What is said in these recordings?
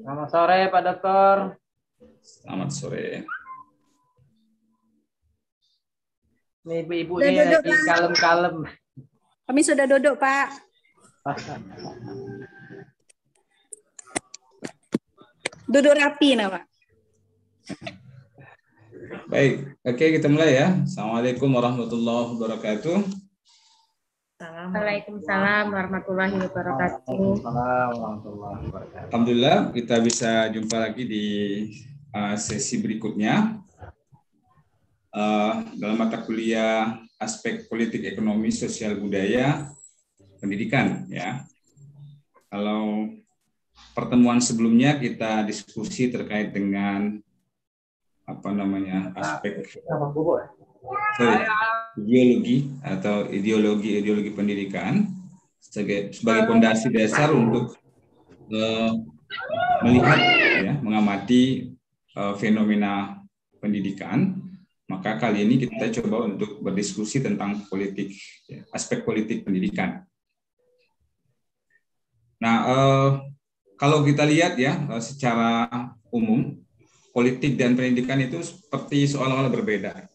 Selamat sore Pak Dokter. Selamat sore. Ini ibu-ibu ini lagi kalem-kalem. Kami sudah duduk, Pak. Duduk rapi, nama. Baik, oke kita mulai ya. Assalamualaikum warahmatullahi wabarakatuh. Waalaikumsalam warahmatullahi wabarakatuh. Waalaikumsalam warahmatullahi wabarakatuh. Alhamdulillah kita bisa jumpa lagi di uh, sesi berikutnya uh, dalam mata kuliah aspek politik ekonomi sosial budaya pendidikan ya. Kalau pertemuan sebelumnya kita diskusi terkait dengan apa namanya aspek sorry, ideologi atau ideologi ideologi pendidikan sebagai sebagai fondasi dasar untuk uh, melihat ya mengamati uh, fenomena pendidikan. Maka kali ini kita coba untuk berdiskusi tentang politik ya, aspek politik pendidikan. Nah uh, kalau kita lihat ya secara umum politik dan pendidikan itu seperti seolah-olah berbeda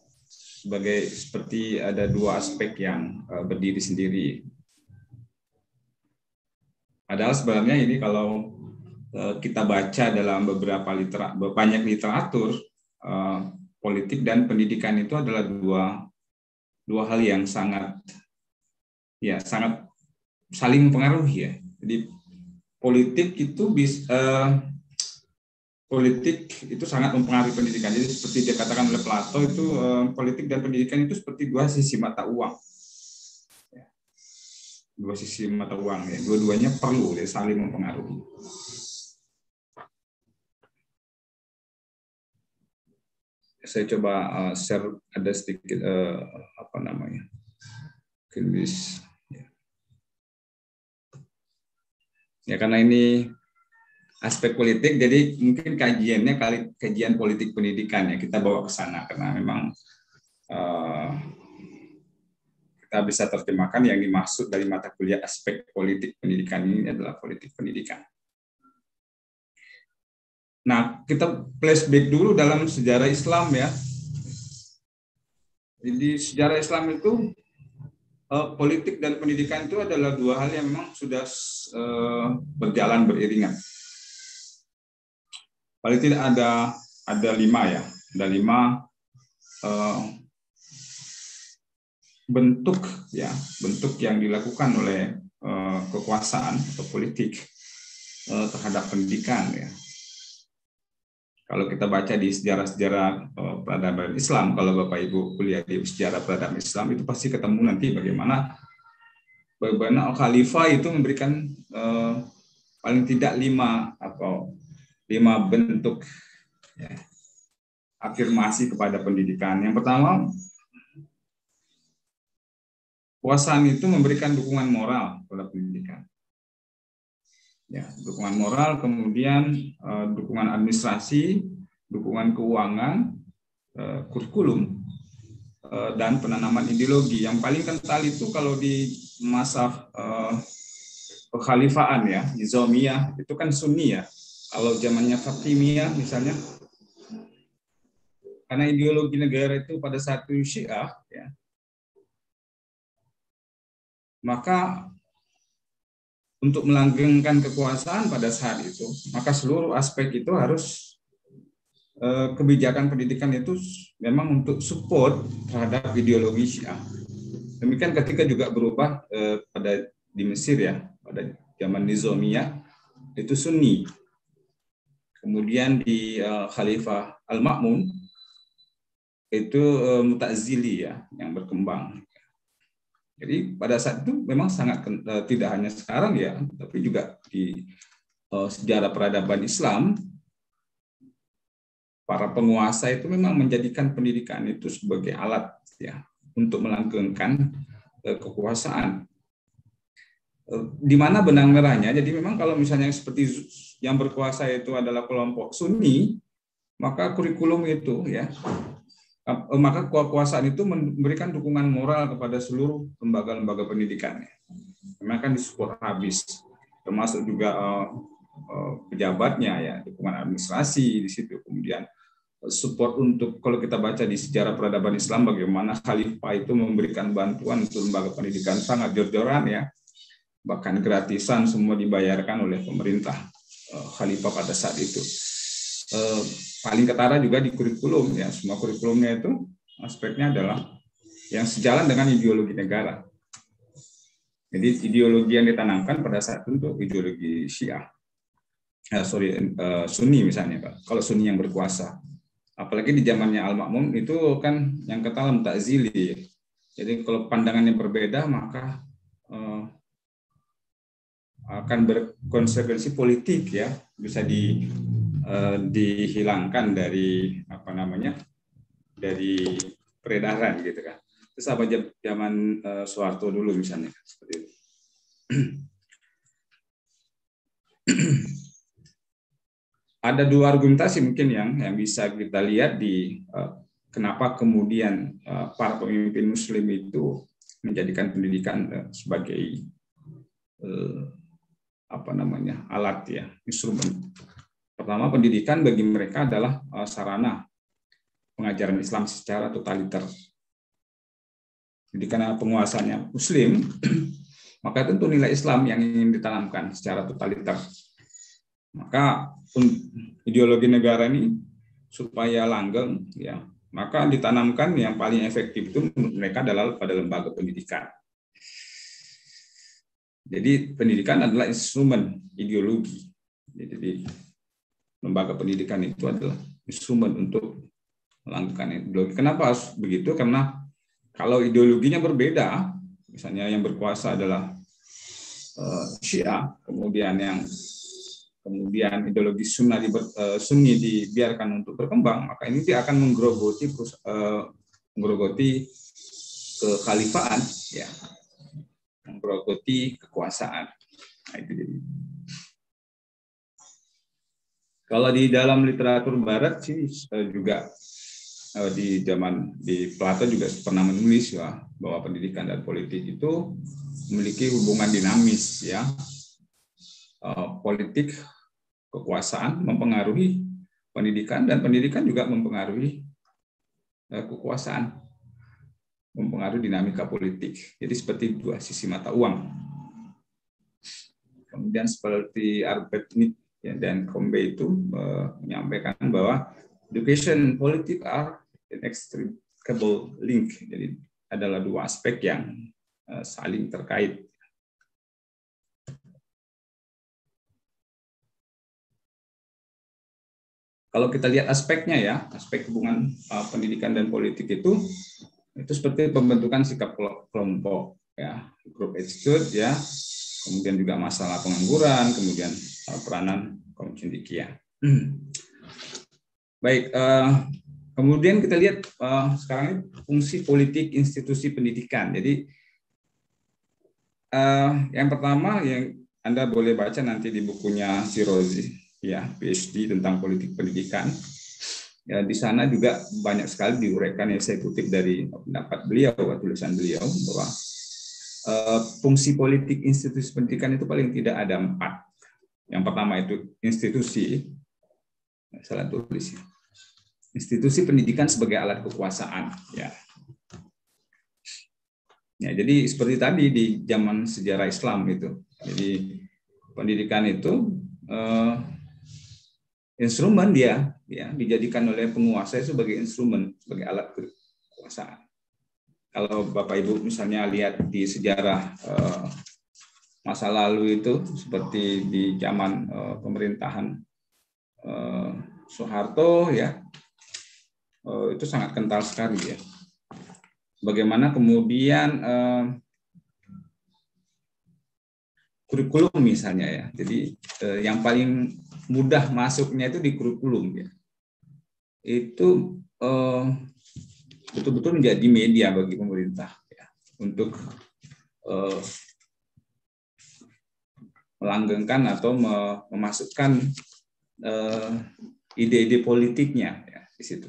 sebagai seperti ada dua aspek yang uh, berdiri sendiri. Padahal sebenarnya ini kalau uh, kita baca dalam beberapa literat banyak literatur uh, politik dan pendidikan itu adalah dua dua hal yang sangat ya sangat saling mempengaruhi ya. Jadi politik itu bisa uh, politik itu sangat mempengaruhi pendidikan. Jadi seperti dikatakan oleh Plato itu eh, politik dan pendidikan itu seperti dua sisi mata uang. Ya. Dua sisi mata uang ya. Dua-duanya perlu ya, saling mempengaruhi. Saya coba uh, share ada sedikit uh, apa namanya. Mungkin ya. ya karena ini aspek politik jadi mungkin kajiannya kali kajian politik pendidikan ya kita bawa ke sana karena memang uh, kita bisa terjemahkan yang dimaksud dari mata kuliah aspek politik pendidikan ini adalah politik pendidikan. Nah, kita flashback dulu dalam sejarah Islam ya. Jadi sejarah Islam itu uh, politik dan pendidikan itu adalah dua hal yang memang sudah uh, berjalan beriringan paling tidak ada ada lima ya. Ada lima uh, bentuk ya bentuk yang dilakukan oleh uh, kekuasaan atau politik uh, terhadap pendidikan ya. Kalau kita baca di sejarah-sejarah uh, peradaban Islam kalau bapak ibu kuliah di sejarah peradaban Islam itu pasti ketemu nanti bagaimana bagaimana khalifah itu memberikan paling tidak lima atau lima bentuk ya, afirmasi kepada pendidikan. Yang pertama, kekuasaan itu memberikan dukungan moral kepada pendidikan. Ya, dukungan moral, kemudian uh, dukungan administrasi, dukungan keuangan, uh, kurikulum, uh, dan penanaman ideologi. Yang paling kental itu kalau di masa uh, kekhalifaan ya, Nizamiyah, itu kan Sunni ya, kalau zamannya Fatimiyah misalnya, karena ideologi negara itu pada saat itu Syiah, ya, maka untuk melanggengkan kekuasaan pada saat itu, maka seluruh aspek itu harus eh, kebijakan pendidikan itu memang untuk support terhadap ideologi Syiah. Demikian ketika juga berubah eh, pada di Mesir ya, pada zaman Nizamiyah itu Sunni Kemudian di uh, Khalifah Al-Ma'mun itu uh, Mutazili ya yang berkembang. Jadi pada saat itu memang sangat uh, tidak hanya sekarang ya, tapi juga di uh, sejarah peradaban Islam para penguasa itu memang menjadikan pendidikan itu sebagai alat ya untuk melanggengkan uh, kekuasaan di mana benang merahnya. Jadi memang kalau misalnya seperti yang berkuasa itu adalah kelompok Sunni, maka kurikulum itu ya eh, maka kekuasaan itu memberikan dukungan moral kepada seluruh lembaga-lembaga pendidikan. Memang kan disupport habis, termasuk juga uh, uh, pejabatnya ya, dukungan administrasi di situ, kemudian support untuk kalau kita baca di sejarah peradaban Islam bagaimana khalifah itu memberikan bantuan untuk lembaga pendidikan sangat jor-joran ya. Bahkan gratisan semua dibayarkan oleh pemerintah khalifah pada saat itu. Uh, paling ketara juga di kurikulum ya. Semua kurikulumnya itu aspeknya adalah yang sejalan dengan ideologi negara. Jadi ideologi yang ditanamkan pada saat itu ideologi Syiah. Uh, sorry uh, Sunni misalnya Pak. Kalau Sunni yang berkuasa. Apalagi di zamannya Al Makmum itu kan yang kata takzili. Jadi kalau pandangannya berbeda maka eh, akan berkonsekuensi politik ya, bisa di eh, dihilangkan dari apa namanya? dari peredaran gitu kan. Terus apa zaman eh, Soeharto dulu misalnya seperti itu. ada dua argumentasi mungkin yang yang bisa kita lihat di uh, kenapa kemudian uh, para pemimpin Muslim itu menjadikan pendidikan uh, sebagai uh, apa namanya alat ya instrumen. Pertama pendidikan bagi mereka adalah uh, sarana pengajaran Islam secara totaliter. Jadi karena penguasanya Muslim, maka tentu nilai Islam yang ingin ditanamkan secara totaliter maka ideologi negara ini supaya langgeng ya, maka ditanamkan yang paling efektif itu mereka adalah pada lembaga pendidikan. Jadi pendidikan adalah instrumen ideologi. Jadi lembaga pendidikan itu adalah instrumen untuk melakukan ideologi. Kenapa harus begitu? Karena kalau ideologinya berbeda, misalnya yang berkuasa adalah uh, Syiah, kemudian yang kemudian ideologi sunnah di, uh, sunni dibiarkan untuk berkembang, maka ini dia akan menggerogoti uh, menggerogoti kekhalifaan, ya, menggerogoti kekuasaan. Nah, itu jadi. Kalau di dalam literatur Barat sih uh, juga uh, di zaman di Plato juga pernah menulis ya bahwa pendidikan dan politik itu memiliki hubungan dinamis ya. Uh, politik kekuasaan mempengaruhi pendidikan dan pendidikan juga mempengaruhi eh, kekuasaan, mempengaruhi dinamika politik. Jadi seperti dua sisi mata uang. Kemudian seperti Albert Nick ya, dan Combe itu uh, menyampaikan bahwa education politik are inextricable link. Jadi adalah dua aspek yang uh, saling terkait. kalau kita lihat aspeknya ya, aspek hubungan uh, pendidikan dan politik itu itu seperti pembentukan sikap kelompok ya, grup attitude ya, kemudian juga masalah pengangguran, kemudian peranan kaum cendekia. Baik, uh, kemudian kita lihat uh, sekarang ini fungsi politik institusi pendidikan. Jadi uh, yang pertama yang Anda boleh baca nanti di bukunya Sirozi ya PhD tentang politik pendidikan. Ya, di sana juga banyak sekali diuraikan yang saya kutip dari pendapat beliau atau tulisan beliau bahwa uh, fungsi politik institusi pendidikan itu paling tidak ada empat. Yang pertama itu institusi, salah tulis institusi pendidikan sebagai alat kekuasaan. Ya, Ya, jadi seperti tadi di zaman sejarah Islam itu. Jadi pendidikan itu eh, instrumen dia ya dijadikan oleh penguasa sebagai instrumen sebagai alat kekuasaan. Kalau Bapak Ibu misalnya lihat di sejarah eh, masa lalu itu seperti di zaman eh, pemerintahan eh, Soeharto ya itu sangat kental sekali ya. Bagaimana kemudian kurikulum misalnya ya. Jadi eh, yang paling mudah masuknya itu di kurikulum ya. Itu eh, betul-betul menjadi media bagi pemerintah ya untuk eh, melanggengkan atau memasukkan eh, ide-ide politiknya ya di situ.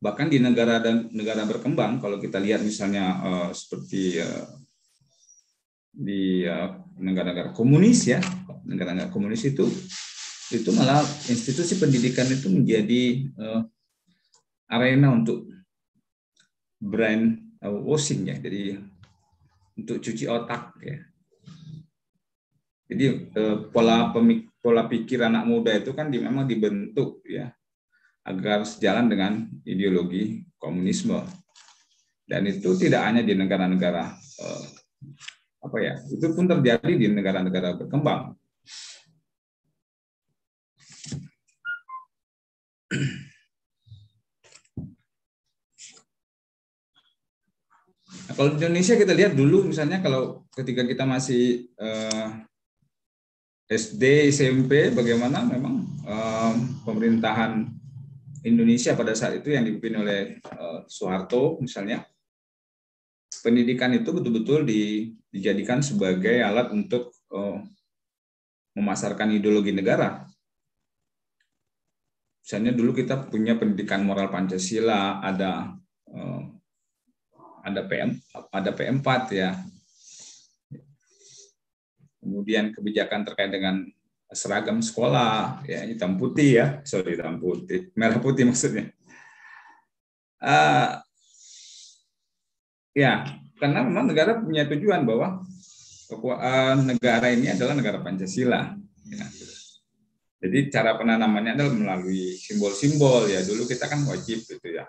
Bahkan di negara dan negara berkembang, kalau kita lihat misalnya uh, seperti uh, di negara-negara uh, komunis ya, negara-negara komunis itu itu malah institusi pendidikan itu menjadi uh, arena untuk brain washing ya, jadi untuk cuci otak ya. Jadi pola pemik pola pikir anak muda itu kan di, memang dibentuk ya agar sejalan dengan ideologi komunisme. Dan itu tidak hanya di negara-negara eh, apa ya, itu pun terjadi di negara-negara berkembang. Nah, kalau di Indonesia kita lihat dulu misalnya kalau ketika kita masih eh, SD, SMP, bagaimana memang eh, pemerintahan Indonesia pada saat itu yang dipimpin oleh uh, Soeharto misalnya pendidikan itu betul-betul di, dijadikan sebagai alat untuk uh, memasarkan ideologi negara. Misalnya dulu kita punya pendidikan moral Pancasila, ada uh, ada PM ada P4 ya. Kemudian kebijakan terkait dengan seragam sekolah ya hitam putih ya sorry hitam putih merah putih maksudnya uh, ya karena memang negara punya tujuan bahwa negara ini adalah negara pancasila. Ya. jadi cara penanamannya adalah melalui simbol-simbol. Ya dulu kita kan wajib gitu ya.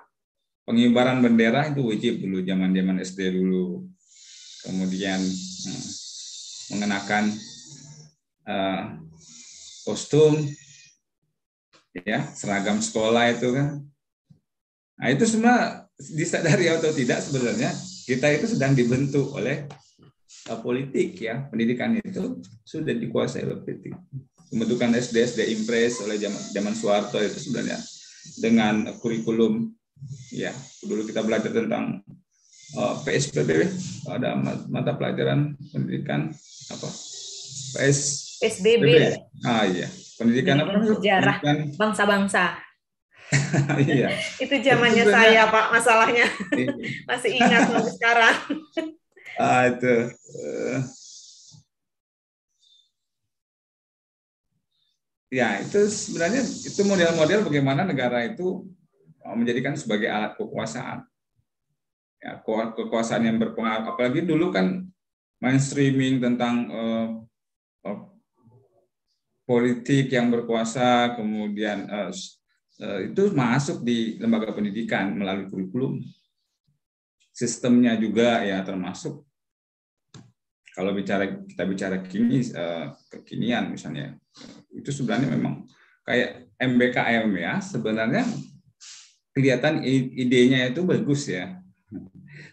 Pengibaran bendera itu wajib dulu zaman zaman SD dulu. Kemudian hmm, mengenakan uh, kostum, ya seragam sekolah itu kan. Nah itu semua disadari atau tidak sebenarnya kita itu sedang dibentuk oleh uh, politik ya pendidikan itu sudah dikuasai oleh politik. Pembentukan SD SD Impres oleh zaman zaman Soeharto itu sebenarnya dengan kurikulum ya dulu kita belajar tentang uh, PSBB ada mata pelajaran pendidikan apa PS SBB. Ah iya. Pendidikan apa namanya? Sejarah bangsa-bangsa. iya. Itu zamannya saya, Pak, masalahnya. Iya. Masih ingat sampai sekarang. ah itu. Uh, ya, itu sebenarnya itu model-model bagaimana negara itu menjadikan sebagai alat kekuasaan. Ya, kekuasaan yang berpengaruh apalagi dulu kan mainstreaming tentang uh, politik yang berkuasa, kemudian uh, itu masuk di lembaga pendidikan melalui kurikulum. Sistemnya juga ya termasuk. Kalau bicara kita bicara kini uh, kekinian misalnya itu sebenarnya memang kayak MBKM ya. Sebenarnya kelihatan idenya itu bagus ya.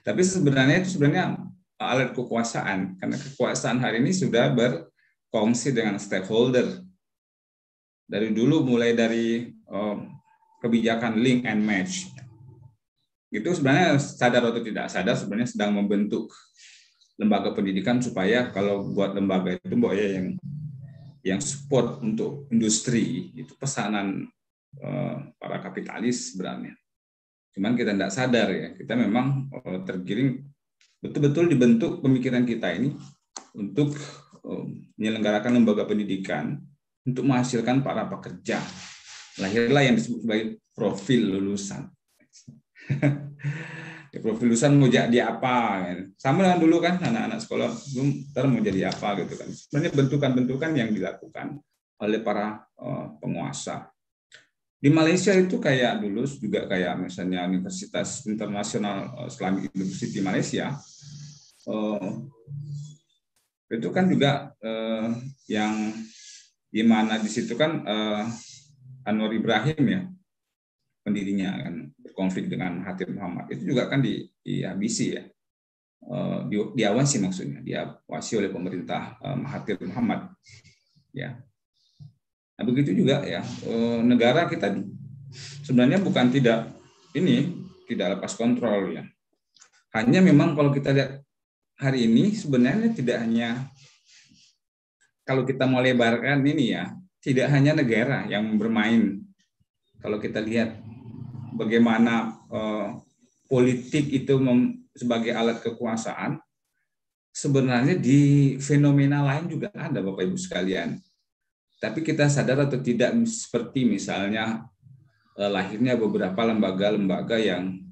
Tapi sebenarnya itu sebenarnya alat kekuasaan. Karena kekuasaan hari ini sudah berkongsi dengan stakeholder. Dari dulu mulai dari um, kebijakan link and match itu sebenarnya sadar atau tidak sadar sebenarnya sedang membentuk lembaga pendidikan supaya kalau buat lembaga itu mbak ya yang yang support untuk industri itu pesanan uh, para kapitalis sebenarnya cuman kita tidak sadar ya kita memang uh, tergiring betul-betul dibentuk pemikiran kita ini untuk uh, menyelenggarakan lembaga pendidikan untuk menghasilkan para pekerja. Lahirlah yang disebut sebagai profil lulusan. ya, profil lulusan mau jadi apa? Kan? Sama dengan dulu kan anak-anak sekolah ter mau jadi apa gitu kan. Sebenarnya bentukan-bentukan yang dilakukan oleh para uh, penguasa. Di Malaysia itu kayak dulu juga kayak misalnya Universitas Internasional uh, Islamic University Malaysia. Uh, itu kan juga uh, yang di mana di situ kan uh, Anwar Ibrahim ya pendirinya kan berkonflik dengan Hatim Muhammad. Itu juga kan di dihabisi ya. Di, diawasi maksudnya diawasi oleh pemerintah Mahathir Muhammad ya. Nah begitu juga ya uh, negara kita sebenarnya bukan tidak ini tidak lepas kontrol ya. Hanya memang kalau kita lihat hari ini sebenarnya tidak hanya kalau kita mau lebarkan ini ya, tidak hanya negara yang bermain. Kalau kita lihat bagaimana uh, politik itu mem, sebagai alat kekuasaan, sebenarnya di fenomena lain juga ada Bapak Ibu sekalian. Tapi kita sadar atau tidak seperti misalnya uh, lahirnya beberapa lembaga-lembaga yang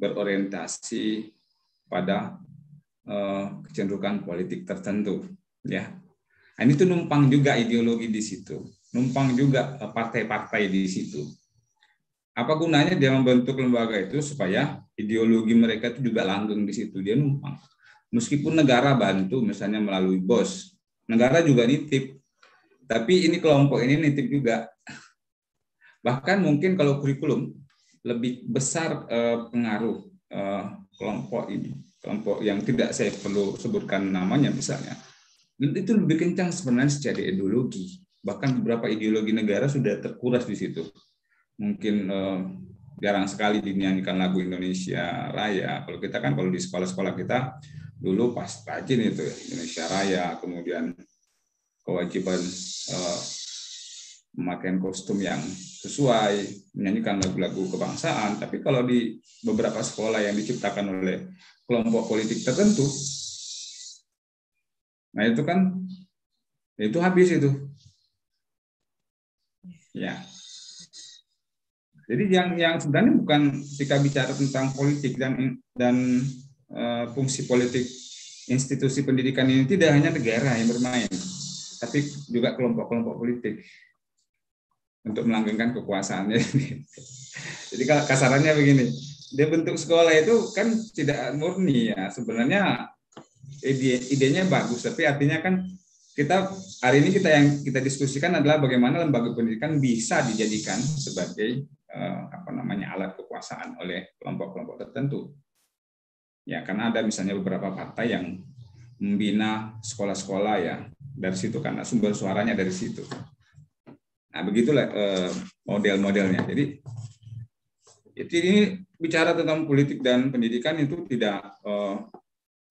berorientasi pada uh, kecenderungan politik tertentu, ya Nah, ini tuh numpang juga ideologi di situ, numpang juga partai-partai di situ. Apa gunanya dia membentuk lembaga itu supaya ideologi mereka itu juga langgeng di situ, dia numpang. Meskipun negara bantu misalnya melalui bos, negara juga nitip. Tapi ini kelompok ini nitip juga. Bahkan mungkin kalau kurikulum lebih besar eh, pengaruh eh, kelompok ini, kelompok yang tidak saya perlu sebutkan namanya misalnya itu lebih kencang sebenarnya secara ideologi. Bahkan beberapa ideologi negara sudah terkuras di situ. Mungkin eh, jarang sekali dinyanyikan lagu Indonesia Raya. Kalau kita kan kalau di sekolah-sekolah kita dulu pas rajin itu Indonesia Raya, kemudian kewajiban eh, memakai kostum yang sesuai, menyanyikan lagu-lagu kebangsaan. Tapi kalau di beberapa sekolah yang diciptakan oleh kelompok politik tertentu, Nah itu kan itu habis itu. Ya. Jadi yang yang sebenarnya bukan ketika bicara tentang politik dan dan uh, fungsi politik institusi pendidikan ini tidak hanya negara yang bermain, tapi juga kelompok-kelompok politik untuk melanggengkan kekuasaannya. Jadi kasarannya begini, dia bentuk sekolah itu kan tidak murni ya. Sebenarnya ide idenya bagus tapi artinya kan kita hari ini kita yang kita diskusikan adalah bagaimana lembaga pendidikan bisa dijadikan sebagai eh, apa namanya alat kekuasaan oleh kelompok-kelompok tertentu. Ya, karena ada misalnya beberapa partai yang membina sekolah-sekolah ya dari situ karena sumber suaranya dari situ. Nah, begitulah eh, model-modelnya. Jadi ini bicara tentang politik dan pendidikan itu tidak eh,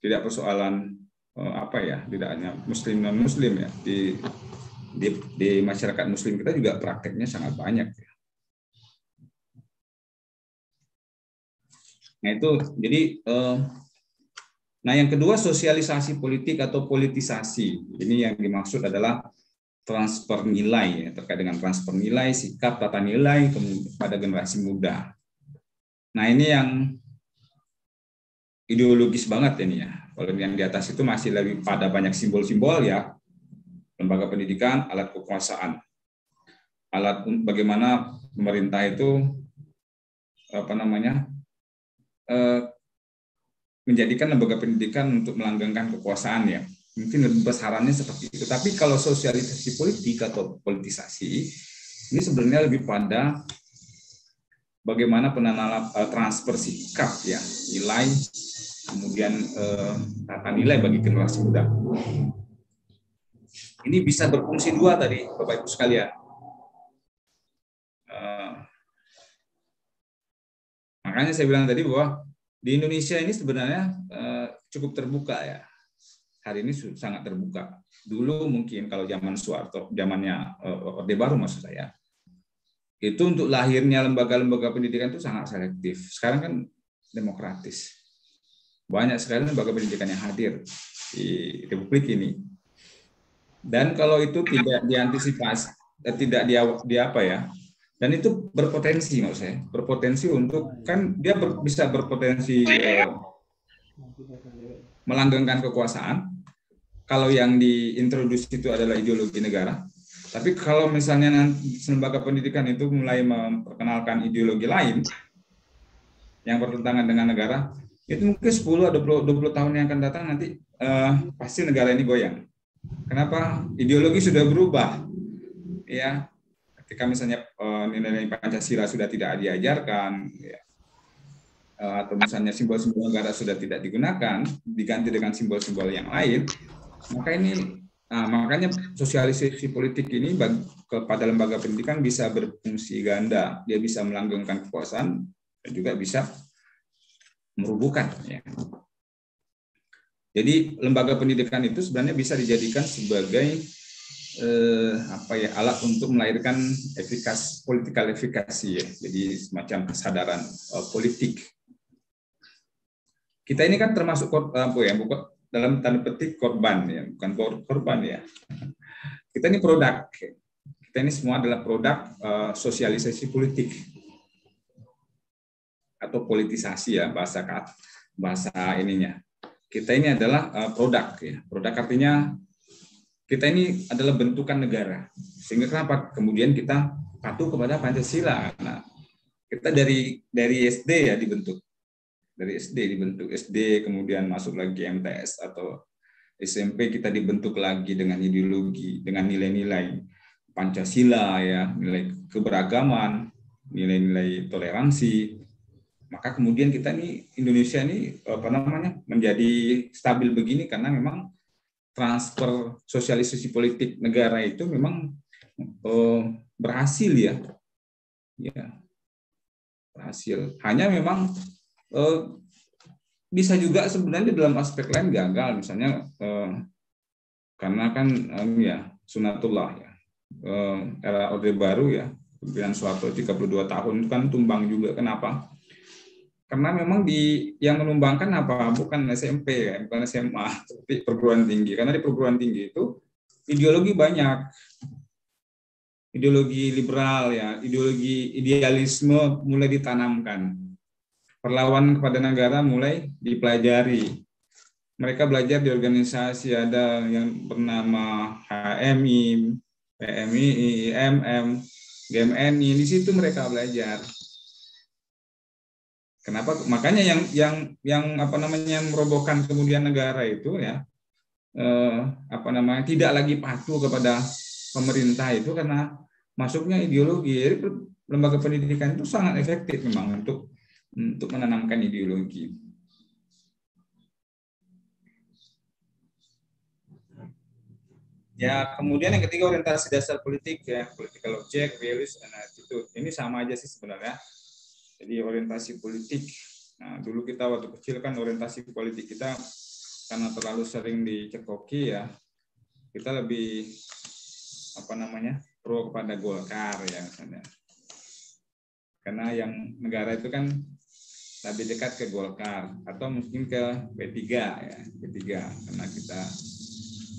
tidak persoalan uh, apa ya tidak hanya muslim non muslim ya di, di di masyarakat muslim kita juga prakteknya sangat banyak ya. Nah itu jadi uh, nah yang kedua sosialisasi politik atau politisasi ini yang dimaksud adalah transfer nilai ya, terkait dengan transfer nilai sikap tata nilai kepada generasi muda. Nah ini yang ideologis banget ini ya. Kalau yang di atas itu masih lebih pada banyak simbol-simbol ya. Lembaga pendidikan, alat kekuasaan. Alat bagaimana pemerintah itu apa namanya eh, menjadikan lembaga pendidikan untuk melanggengkan kekuasaan ya. Mungkin lebih besarannya seperti itu. Tapi kalau sosialisasi politik atau politisasi ini sebenarnya lebih pada bagaimana penanaman eh, transfer sikap ya nilai kemudian eh, tata nilai bagi generasi muda. Ini bisa berfungsi dua tadi, Bapak Ibu sekalian. Eh, makanya saya bilang tadi bahwa di Indonesia ini sebenarnya eh, cukup terbuka ya. Hari ini sangat terbuka. Dulu mungkin kalau zaman Soeharto, zamannya eh, Orde Baru maksud saya, itu untuk lahirnya lembaga-lembaga pendidikan itu sangat selektif. Sekarang kan demokratis banyak sekali lembaga pendidikan yang hadir di Republik ini. Dan kalau itu tidak diantisipasi, eh, tidak dia, dia apa ya, dan itu berpotensi menurut saya, berpotensi untuk kan dia ber, bisa berpotensi eh, melanggengkan kekuasaan. Kalau yang diintroduksi itu adalah ideologi negara, tapi kalau misalnya nanti lembaga pendidikan itu mulai memperkenalkan ideologi lain yang bertentangan dengan negara, itu mungkin 10 atau 20, 20 tahun yang akan datang nanti uh, pasti negara ini goyang. Kenapa? Ideologi sudah berubah. Ya, ketika misalnya uh, nilai-nilai Pancasila sudah tidak diajarkan, ya, uh, atau misalnya simbol-simbol negara sudah tidak digunakan, diganti dengan simbol-simbol yang lain, maka ini Nah, makanya sosialisasi politik ini bagi, kepada lembaga pendidikan bisa berfungsi ganda. Dia bisa melanggengkan kekuasaan dan juga bisa merubuhkan. Ya. Jadi lembaga pendidikan itu sebenarnya bisa dijadikan sebagai eh, apa ya alat untuk melahirkan efikas politikal efikasi ya. Jadi semacam kesadaran uh, politik. Kita ini kan termasuk apa ya bukan dalam tanda petik korban ya, bukan korban ya. Kita ini produk. Kita ini semua adalah produk uh, sosialisasi politik atau politisasi ya bahasa bahasa ininya. Kita ini adalah uh, produk ya. Produk artinya kita ini adalah bentukan negara. Sehingga kenapa kemudian kita patuh kepada Pancasila? Nah, kita dari dari SD ya dibentuk. Dari SD dibentuk SD, kemudian masuk lagi MTS atau SMP kita dibentuk lagi dengan ideologi, dengan nilai-nilai Pancasila ya, nilai keberagaman, nilai-nilai toleransi. Maka kemudian kita nih Indonesia ini apa namanya menjadi stabil begini karena memang transfer sosialisasi politik negara itu memang uh, berhasil ya, ya berhasil. Hanya memang uh, bisa juga sebenarnya dalam aspek lain gagal, misalnya uh, karena kan um, ya sunatullah ya uh, era orde baru ya pimpinan Soeharto 32 tahun itu kan tumbang juga. Kenapa? Karena memang di yang menumbangkan apa? Bukan SMP ya bukan SMA tapi perguruan tinggi. Karena di perguruan tinggi itu ideologi banyak. Ideologi liberal ya. Ideologi idealisme mulai ditanamkan. Perlawanan kepada negara mulai dipelajari. Mereka belajar di organisasi ada yang bernama HMI PMI IMM GMNI di situ mereka belajar Kenapa? Makanya yang yang yang apa namanya merobohkan kemudian negara itu ya eh, apa namanya tidak lagi patuh kepada pemerintah itu karena masuknya ideologi. Jadi lembaga pendidikan itu sangat efektif memang untuk untuk menanamkan ideologi. Ya, kemudian yang ketiga orientasi dasar politik ya, political object, values, and attitude. Ini sama aja sih sebenarnya jadi orientasi politik. Nah, dulu kita waktu kecil kan orientasi politik kita karena terlalu sering dicekoki ya, kita lebih apa namanya pro kepada Golkar ya misalnya. Karena yang negara itu kan lebih dekat ke Golkar atau mungkin ke B3 ya, B3 karena kita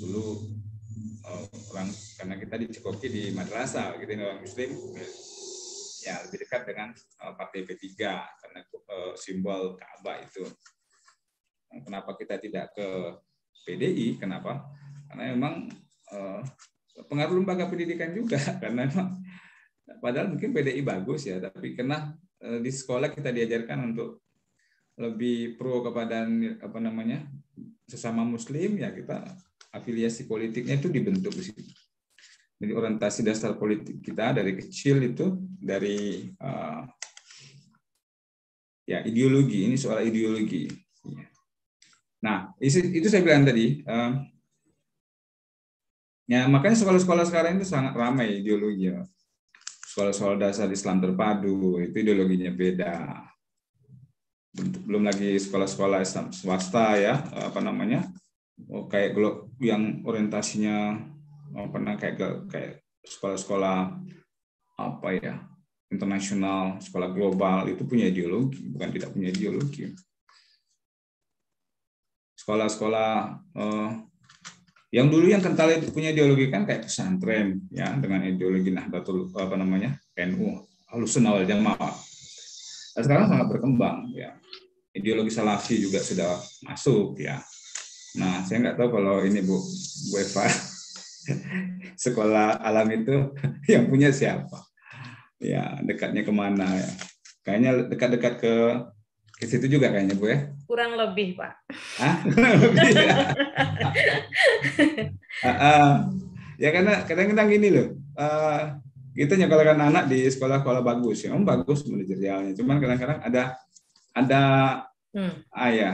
dulu oh, orang karena kita dicekoki di madrasah gitu orang muslim ya lebih dekat dengan uh, partai P3 karena uh, simbol Ka'bah itu. Kenapa kita tidak ke PDI? Kenapa? Karena memang uh, pengaruh lembaga pendidikan juga karena memang padahal mungkin PDI bagus ya, tapi karena uh, di sekolah kita diajarkan untuk lebih pro kepada apa namanya sesama muslim ya kita afiliasi politiknya itu dibentuk di situ. Jadi orientasi dasar politik kita dari kecil itu dari uh, ya ideologi ini soal ideologi. Nah itu, saya bilang tadi. Uh, ya makanya sekolah-sekolah sekarang itu sangat ramai ideologi. Sekolah-sekolah dasar Islam terpadu itu ideologinya beda. Belum lagi sekolah-sekolah Islam swasta ya apa namanya oh, kayak yang orientasinya pernah kayak ke kayak sekolah-sekolah apa ya internasional, sekolah global itu punya ideologi, bukan tidak punya ideologi. Sekolah-sekolah eh, yang dulu yang kental itu punya ideologi kan kayak pesantren ya dengan ideologi Nahdlatul apa namanya NU Ahlussunnah wal Jamaah. Nah, sekarang sangat berkembang ya. Ideologi Salafi juga sudah masuk ya. Nah, saya nggak tahu kalau ini Bu Bu Eva sekolah alam itu yang punya siapa? Ya, dekatnya ke mana ya? Kayaknya dekat-dekat ke ke situ juga kayaknya Bu ya? Kurang lebih Pak. Hah? lebih ya? uh, uh, ya karena kadang-kadang gini loh, uh, kita nyekolahkan anak di sekolah-sekolah bagus ya, om bagus manajerialnya. Cuman kadang-kadang ada ada hmm. ah ya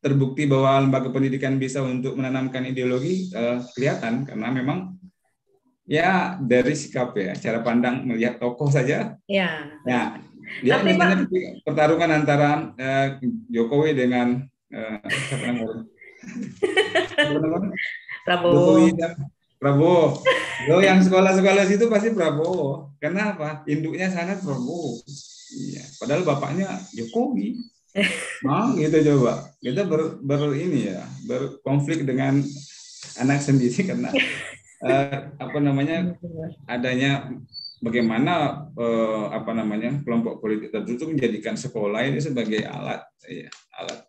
terbukti bahwa lembaga pendidikan bisa untuk menanamkan ideologi uh, kelihatan karena memang ya dari sikap ya cara pandang melihat tokoh saja ya ya dia Tapi, misalnya Pak, pertarungan antara uh, Jokowi dengan uh, siapa namanya Prabowo Jokowi dan Prabowo. Lo yang sekolah-sekolah situ pasti Prabowo. Kenapa? Induknya sana Prabowo. Iya. Padahal bapaknya Jokowi. Mau gitu coba. Kita ber, ber ini ya, berkonflik dengan anak sendiri karena eh, apa namanya adanya bagaimana eh, apa namanya kelompok politik tertentu menjadikan sekolah ini sebagai alat ya, alat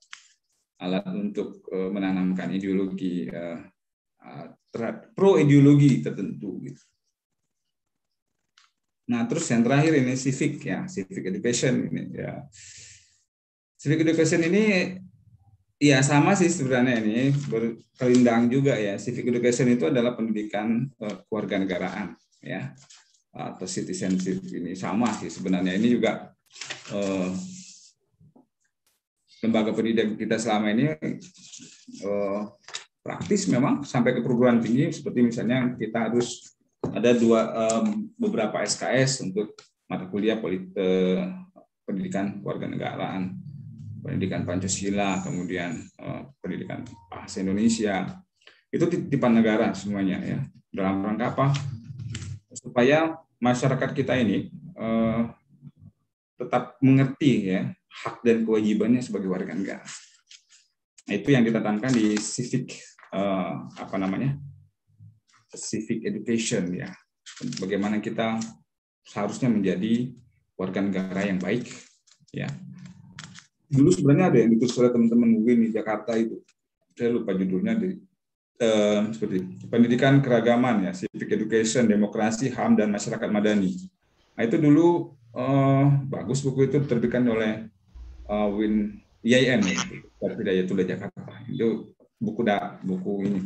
alat untuk eh, menanamkan ideologi eh, terhadap pro ideologi tertentu gitu. Nah, terus yang terakhir ini civic ya, civic education ini ya. Civic education ini ya sama sih sebenarnya ini berkelindang juga ya. Civic education itu adalah pendidikan uh, kewarganegaraan ya atau citizenship ini. Sama sih sebenarnya. Ini juga uh, lembaga pendidikan kita selama ini uh, praktis memang sampai ke perguruan tinggi. Seperti misalnya kita harus ada dua um, beberapa SKS untuk mata kuliah polit, uh, pendidikan negaraan, pendidikan Pancasila, kemudian uh, pendidikan bahasa Indonesia. Itu titipan negara semuanya ya. Dalam rangka apa? Supaya masyarakat kita ini uh, tetap mengerti ya hak dan kewajibannya sebagai warga negara. Nah, itu yang ditetapkan di civic uh, apa namanya civic education ya bagaimana kita seharusnya menjadi warga negara yang baik ya dulu sebenarnya ada yang ditulis oleh teman-teman UIN di Jakarta itu. Saya lupa judulnya di uh, seperti pendidikan keragaman ya civic education demokrasi ham dan masyarakat madani. Nah itu dulu uh, bagus buku itu terbitkan oleh uh, Win IAIN dari Hidayatullah Jakarta. Itu buku da, buku ini.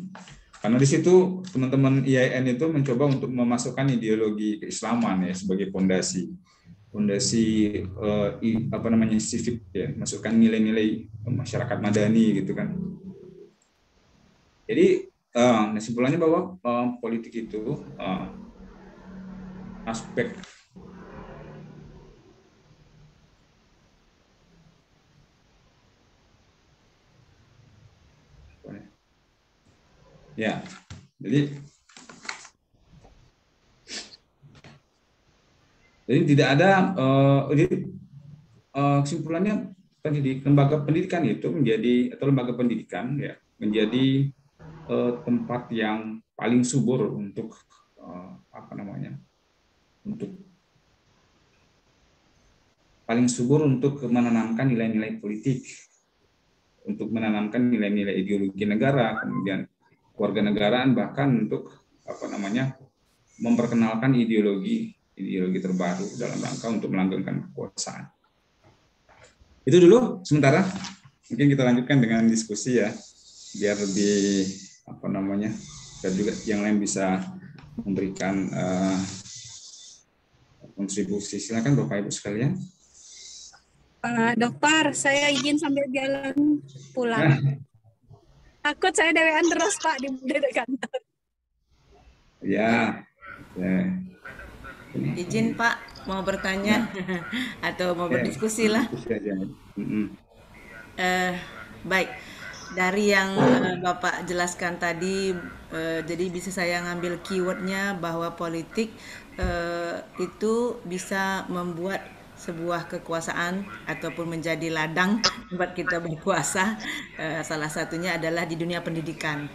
Karena di situ teman-teman IAIN itu mencoba untuk memasukkan ideologi keislaman ya sebagai fondasi fondasi uh, apa namanya civic ya masukkan nilai-nilai masyarakat madani gitu kan. Jadi uh, kesimpulannya bahwa uh, politik itu uh, aspek Ya, jadi jadi tidak ada uh, jadi uh, kesimpulannya pendidik lembaga pendidikan itu menjadi atau lembaga pendidikan ya menjadi uh, tempat yang paling subur untuk uh, apa namanya untuk paling subur untuk menanamkan nilai-nilai politik untuk menanamkan nilai-nilai ideologi negara kemudian warga negaraan bahkan untuk apa namanya memperkenalkan ideologi ideologi terbaru dalam rangka untuk melanggengkan kekuasaan. Itu dulu sementara. Mungkin kita lanjutkan dengan diskusi ya, biar lebih apa namanya, dan juga yang lain bisa memberikan uh, kontribusi. Silakan Bapak Ibu sekalian. Pak Dokter, saya izin sambil jalan pulang. Takut saya dewean terus Pak di, di kantor. Ya. ya. Izin Pak mau bertanya atau mau ya. berdiskusi lah. Uh, baik dari yang uh, Bapak jelaskan tadi, uh, jadi bisa saya ngambil keywordnya bahwa politik uh, itu bisa membuat sebuah kekuasaan ataupun menjadi ladang tempat kita berkuasa uh, salah satunya adalah di dunia pendidikan.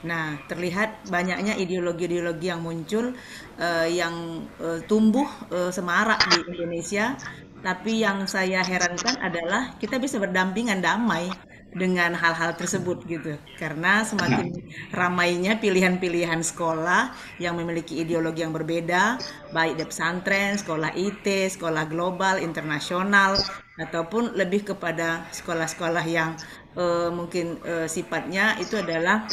Nah, terlihat banyaknya ideologi-ideologi yang muncul uh, yang uh, tumbuh uh, semarak di Indonesia, tapi yang saya herankan adalah kita bisa berdampingan damai dengan hal-hal tersebut gitu. Karena semakin ramainya pilihan-pilihan sekolah yang memiliki ideologi yang berbeda baik di pesantren, sekolah IT, sekolah global, internasional ataupun lebih kepada sekolah-sekolah yang uh, mungkin uh, sifatnya itu adalah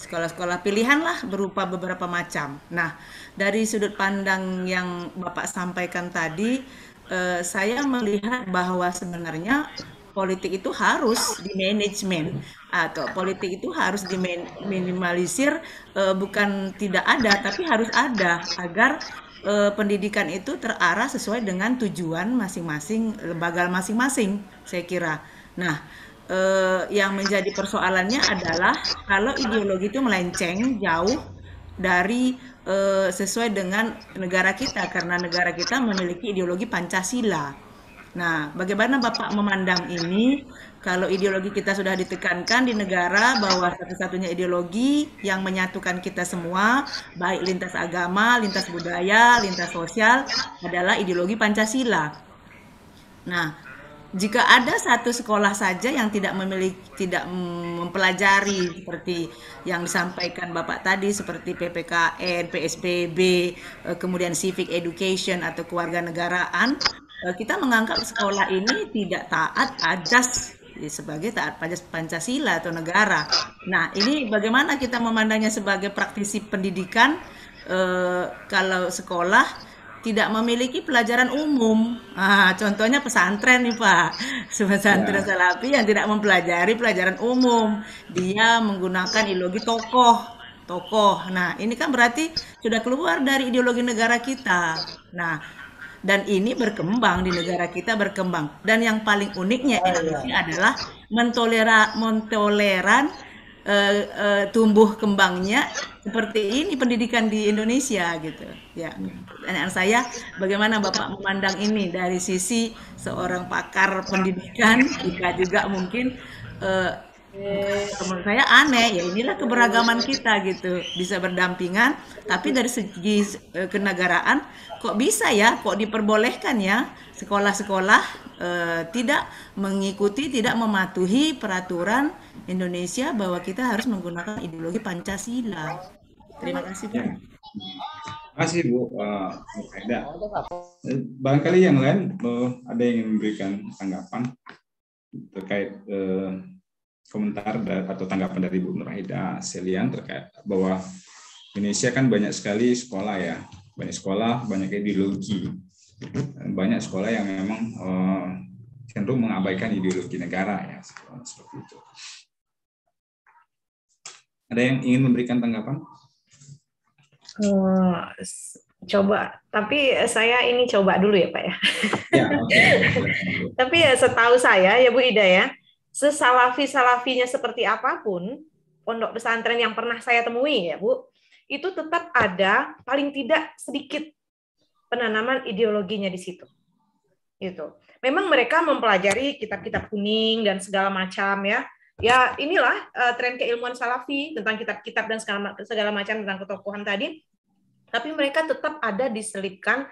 sekolah-sekolah pilihan lah berupa beberapa macam. Nah, dari sudut pandang yang Bapak sampaikan tadi, uh, saya melihat bahwa sebenarnya politik itu harus di manajemen atau politik itu harus diminimalisir uh, bukan tidak ada tapi harus ada agar uh, pendidikan itu terarah sesuai dengan tujuan masing-masing lembaga masing-masing saya kira. Nah, eh, yang menjadi persoalannya adalah kalau ideologi itu melenceng jauh dari eh, sesuai dengan negara kita karena negara kita memiliki ideologi Pancasila. Nah, bagaimana Bapak memandang ini kalau ideologi kita sudah ditekankan di negara bahwa satu-satunya ideologi yang menyatukan kita semua, baik lintas agama, lintas budaya, lintas sosial adalah ideologi Pancasila. Nah, jika ada satu sekolah saja yang tidak memiliki tidak mempelajari seperti yang disampaikan Bapak tadi seperti PPKN, PSBB, eh, kemudian civic education atau kewarganegaraan, eh, kita menganggap sekolah ini tidak taat ajas sebagai taat Pancasila atau negara. Nah, ini bagaimana kita memandangnya sebagai praktisi pendidikan eh, kalau sekolah tidak memiliki pelajaran umum. Ah, contohnya pesantren nih Pak, pesantren ya. salafi yang tidak mempelajari pelajaran umum. Dia menggunakan ideologi tokoh, tokoh. Nah, ini kan berarti sudah keluar dari ideologi negara kita. Nah, dan ini berkembang di negara kita berkembang. Dan yang paling uniknya oh, Indonesia ya. adalah mentolera mentoleran uh, uh, tumbuh kembangnya seperti ini pendidikan di Indonesia gitu. Ya pertanyaan saya bagaimana bapak memandang ini dari sisi seorang pakar pendidikan jika juga mungkin uh, menurut saya aneh ya inilah keberagaman kita gitu bisa berdampingan tapi dari segi kenegaraan kok bisa ya kok diperbolehkan ya sekolah-sekolah uh, tidak mengikuti tidak mematuhi peraturan Indonesia bahwa kita harus menggunakan ideologi Pancasila. Terima kasih Bu. Terima kasih Bu uh, Barangkali yang lain uh, ada yang memberikan tanggapan terkait uh, komentar atau tanggapan dari Bu Nurhaida Selian terkait bahwa Indonesia kan banyak sekali sekolah ya, banyak sekolah, banyak ideologi, banyak sekolah yang memang uh, cenderung mengabaikan ideologi negara ya seperti itu. Ada yang ingin memberikan tanggapan? Uh, coba, tapi saya ini coba dulu ya Pak ya. ya okay. tapi ya setahu saya ya Bu Ida ya, sesalafi-salafinya seperti apa pun, pondok pesantren yang pernah saya temui ya Bu, itu tetap ada paling tidak sedikit penanaman ideologinya di situ. Itu. Memang mereka mempelajari kitab-kitab kuning dan segala macam ya, ya inilah uh, tren keilmuan salafi tentang kitab-kitab dan segala, segala macam tentang ketokohan tadi tapi mereka tetap ada diselipkan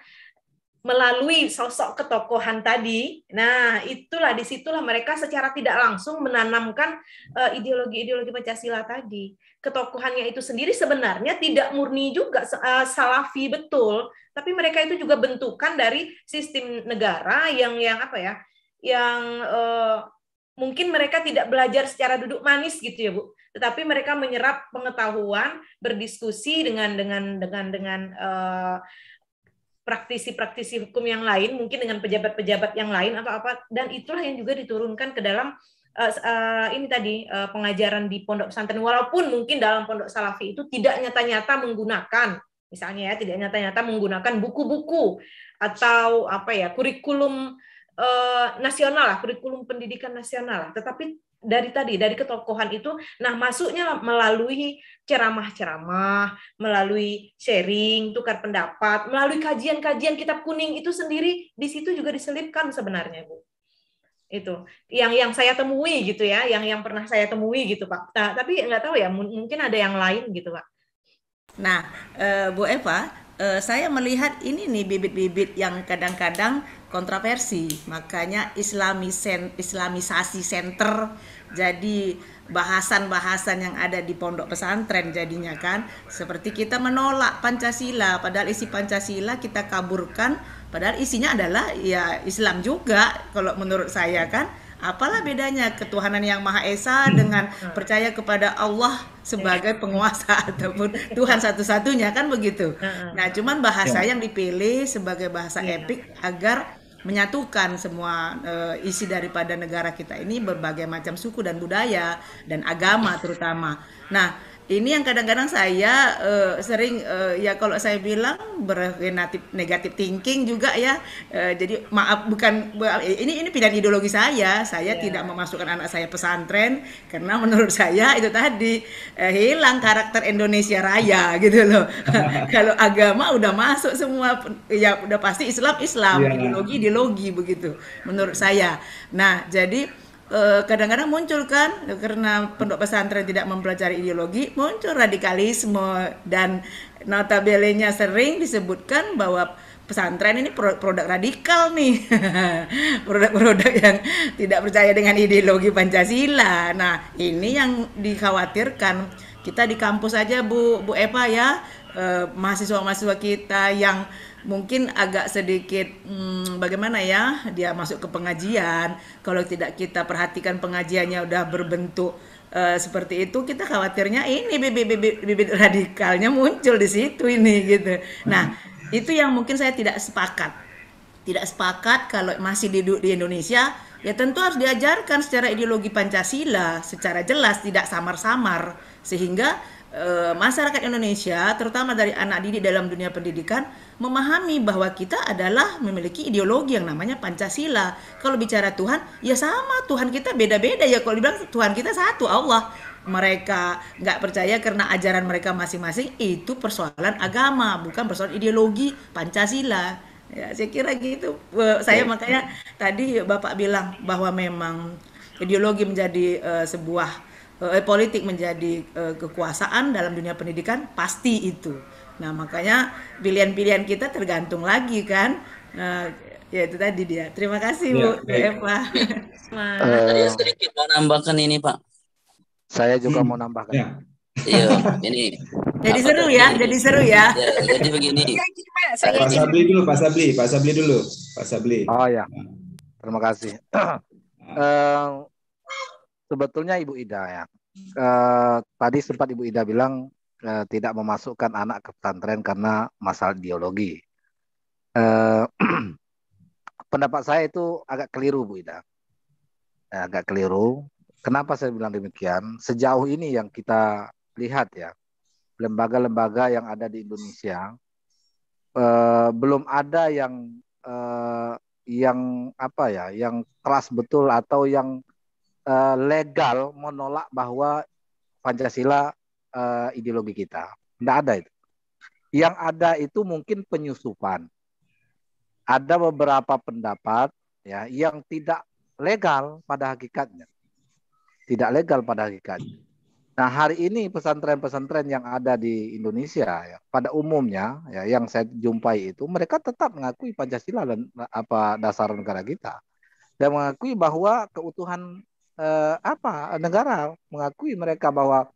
melalui sosok ketokohan tadi. Nah, itulah di situlah mereka secara tidak langsung menanamkan uh, ideologi-ideologi Pancasila tadi. Ketokohannya itu sendiri sebenarnya tidak murni juga uh, salafi betul, tapi mereka itu juga bentukan dari sistem negara yang yang apa ya? Yang uh, mungkin mereka tidak belajar secara duduk manis gitu ya bu tetapi mereka menyerap pengetahuan berdiskusi dengan dengan dengan dengan uh, praktisi-praktisi hukum yang lain mungkin dengan pejabat-pejabat yang lain atau apa dan itulah yang juga diturunkan ke dalam uh, uh, ini tadi uh, pengajaran di pondok pesantren walaupun mungkin dalam pondok salafi itu tidak nyata-nyata menggunakan misalnya ya tidak nyata-nyata menggunakan buku-buku atau apa ya kurikulum uh, nasional lah, kurikulum pendidikan nasional lah. Tetapi dari tadi dari ketokohan itu nah masuknya melalui ceramah-ceramah, melalui sharing, tukar pendapat, melalui kajian-kajian kitab kuning itu sendiri di situ juga diselipkan sebenarnya, Bu. Itu yang yang saya temui gitu ya, yang yang pernah saya temui gitu, Pak. Nah, tapi nggak tahu ya, mungkin ada yang lain gitu, Pak. Nah, uh, Bu Eva, uh, saya melihat ini nih bibit-bibit yang kadang-kadang kontroversi. Makanya Islamisen, Islamisasi center jadi bahasan-bahasan yang ada di pondok pesantren jadinya kan seperti kita menolak Pancasila padahal isi Pancasila kita kaburkan padahal isinya adalah ya Islam juga kalau menurut saya kan apalah bedanya ketuhanan yang maha esa dengan percaya kepada Allah sebagai penguasa ataupun Tuhan satu-satunya kan begitu. Nah, cuman bahasa ya. yang dipilih sebagai bahasa iya. epik agar menyatukan semua uh, isi daripada negara kita ini berbagai macam suku dan budaya dan agama terutama. Nah, ini yang kadang-kadang saya uh, sering uh, ya kalau saya bilang bernegatif negatif thinking juga ya. Uh, jadi maaf bukan ini ini pilihan ideologi saya. Saya yeah. tidak memasukkan anak saya pesantren karena menurut saya itu tadi uh, hilang karakter Indonesia Raya gitu loh. kalau agama udah masuk semua ya udah pasti Islam Islam, yeah. ideologi ideologi begitu menurut saya. Nah, jadi kadang-kadang muncul kan karena pondok pesantren tidak mempelajari ideologi muncul radikalisme dan notabelenya sering disebutkan bahwa pesantren ini produk radikal nih. Produk-produk yang tidak percaya dengan ideologi Pancasila. Nah ini yang dikhawatirkan. Kita di kampus aja Bu Bu Eva ya. Eh, mahasiswa-mahasiswa kita yang mungkin agak sedikit hmm, bagaimana ya dia masuk ke pengajian. Kalau tidak kita perhatikan pengajiannya udah berbentuk uh, seperti itu kita khawatirnya ini bibit-bibit radikalnya muncul di situ ini gitu. Nah itu yang mungkin saya tidak sepakat. Tidak sepakat kalau masih duduk di Indonesia ya tentu harus diajarkan secara ideologi Pancasila secara jelas tidak samar-samar. Sehingga e, masyarakat Indonesia terutama dari anak didik dalam dunia pendidikan memahami bahwa kita adalah memiliki ideologi yang namanya Pancasila. Kalau bicara Tuhan, ya sama Tuhan kita beda-beda ya. Kalau dibilang Tuhan kita satu Allah, mereka nggak percaya karena ajaran mereka masing-masing itu persoalan agama, bukan persoalan ideologi Pancasila. Ya, saya kira gitu. Saya makanya tadi Bapak bilang bahwa memang ideologi menjadi uh, sebuah uh, politik menjadi uh, kekuasaan dalam dunia pendidikan pasti itu Nah, makanya pilihan-pilihan kita tergantung lagi kan. Nah, ya itu tadi dia. Terima kasih ya, Bu Eva. Uh, sedikit mau nambahkan ini Pak. Saya juga hmm. mau nambahkan. Ya. Iya, ini. Jadi seru ya, jadi seru ya. ya jadi begini. Pak Sabli dulu, Pak Sabli, Pak Sabli dulu, Pak Sabli. Oh ya, terima kasih. uh, sebetulnya Ibu Ida ya, uh, tadi sempat Ibu Ida bilang eh, tidak memasukkan anak ke pesantren karena masalah ideologi. Eh, pendapat saya itu agak keliru, Bu Ida. Eh, agak keliru. Kenapa saya bilang demikian? Sejauh ini yang kita lihat ya, lembaga-lembaga yang ada di Indonesia eh, belum ada yang eh, yang apa ya, yang keras betul atau yang eh, legal menolak bahwa Pancasila uh, ideologi kita. Tidak ada itu. Yang ada itu mungkin penyusupan. Ada beberapa pendapat ya yang tidak legal pada hakikatnya. Tidak legal pada hakikatnya. Nah, hari ini pesantren-pesantren yang ada di Indonesia ya, pada umumnya ya yang saya jumpai itu mereka tetap mengakui Pancasila dan apa dasar negara kita dan mengakui bahwa keutuhan eh, apa negara mengakui mereka bahwa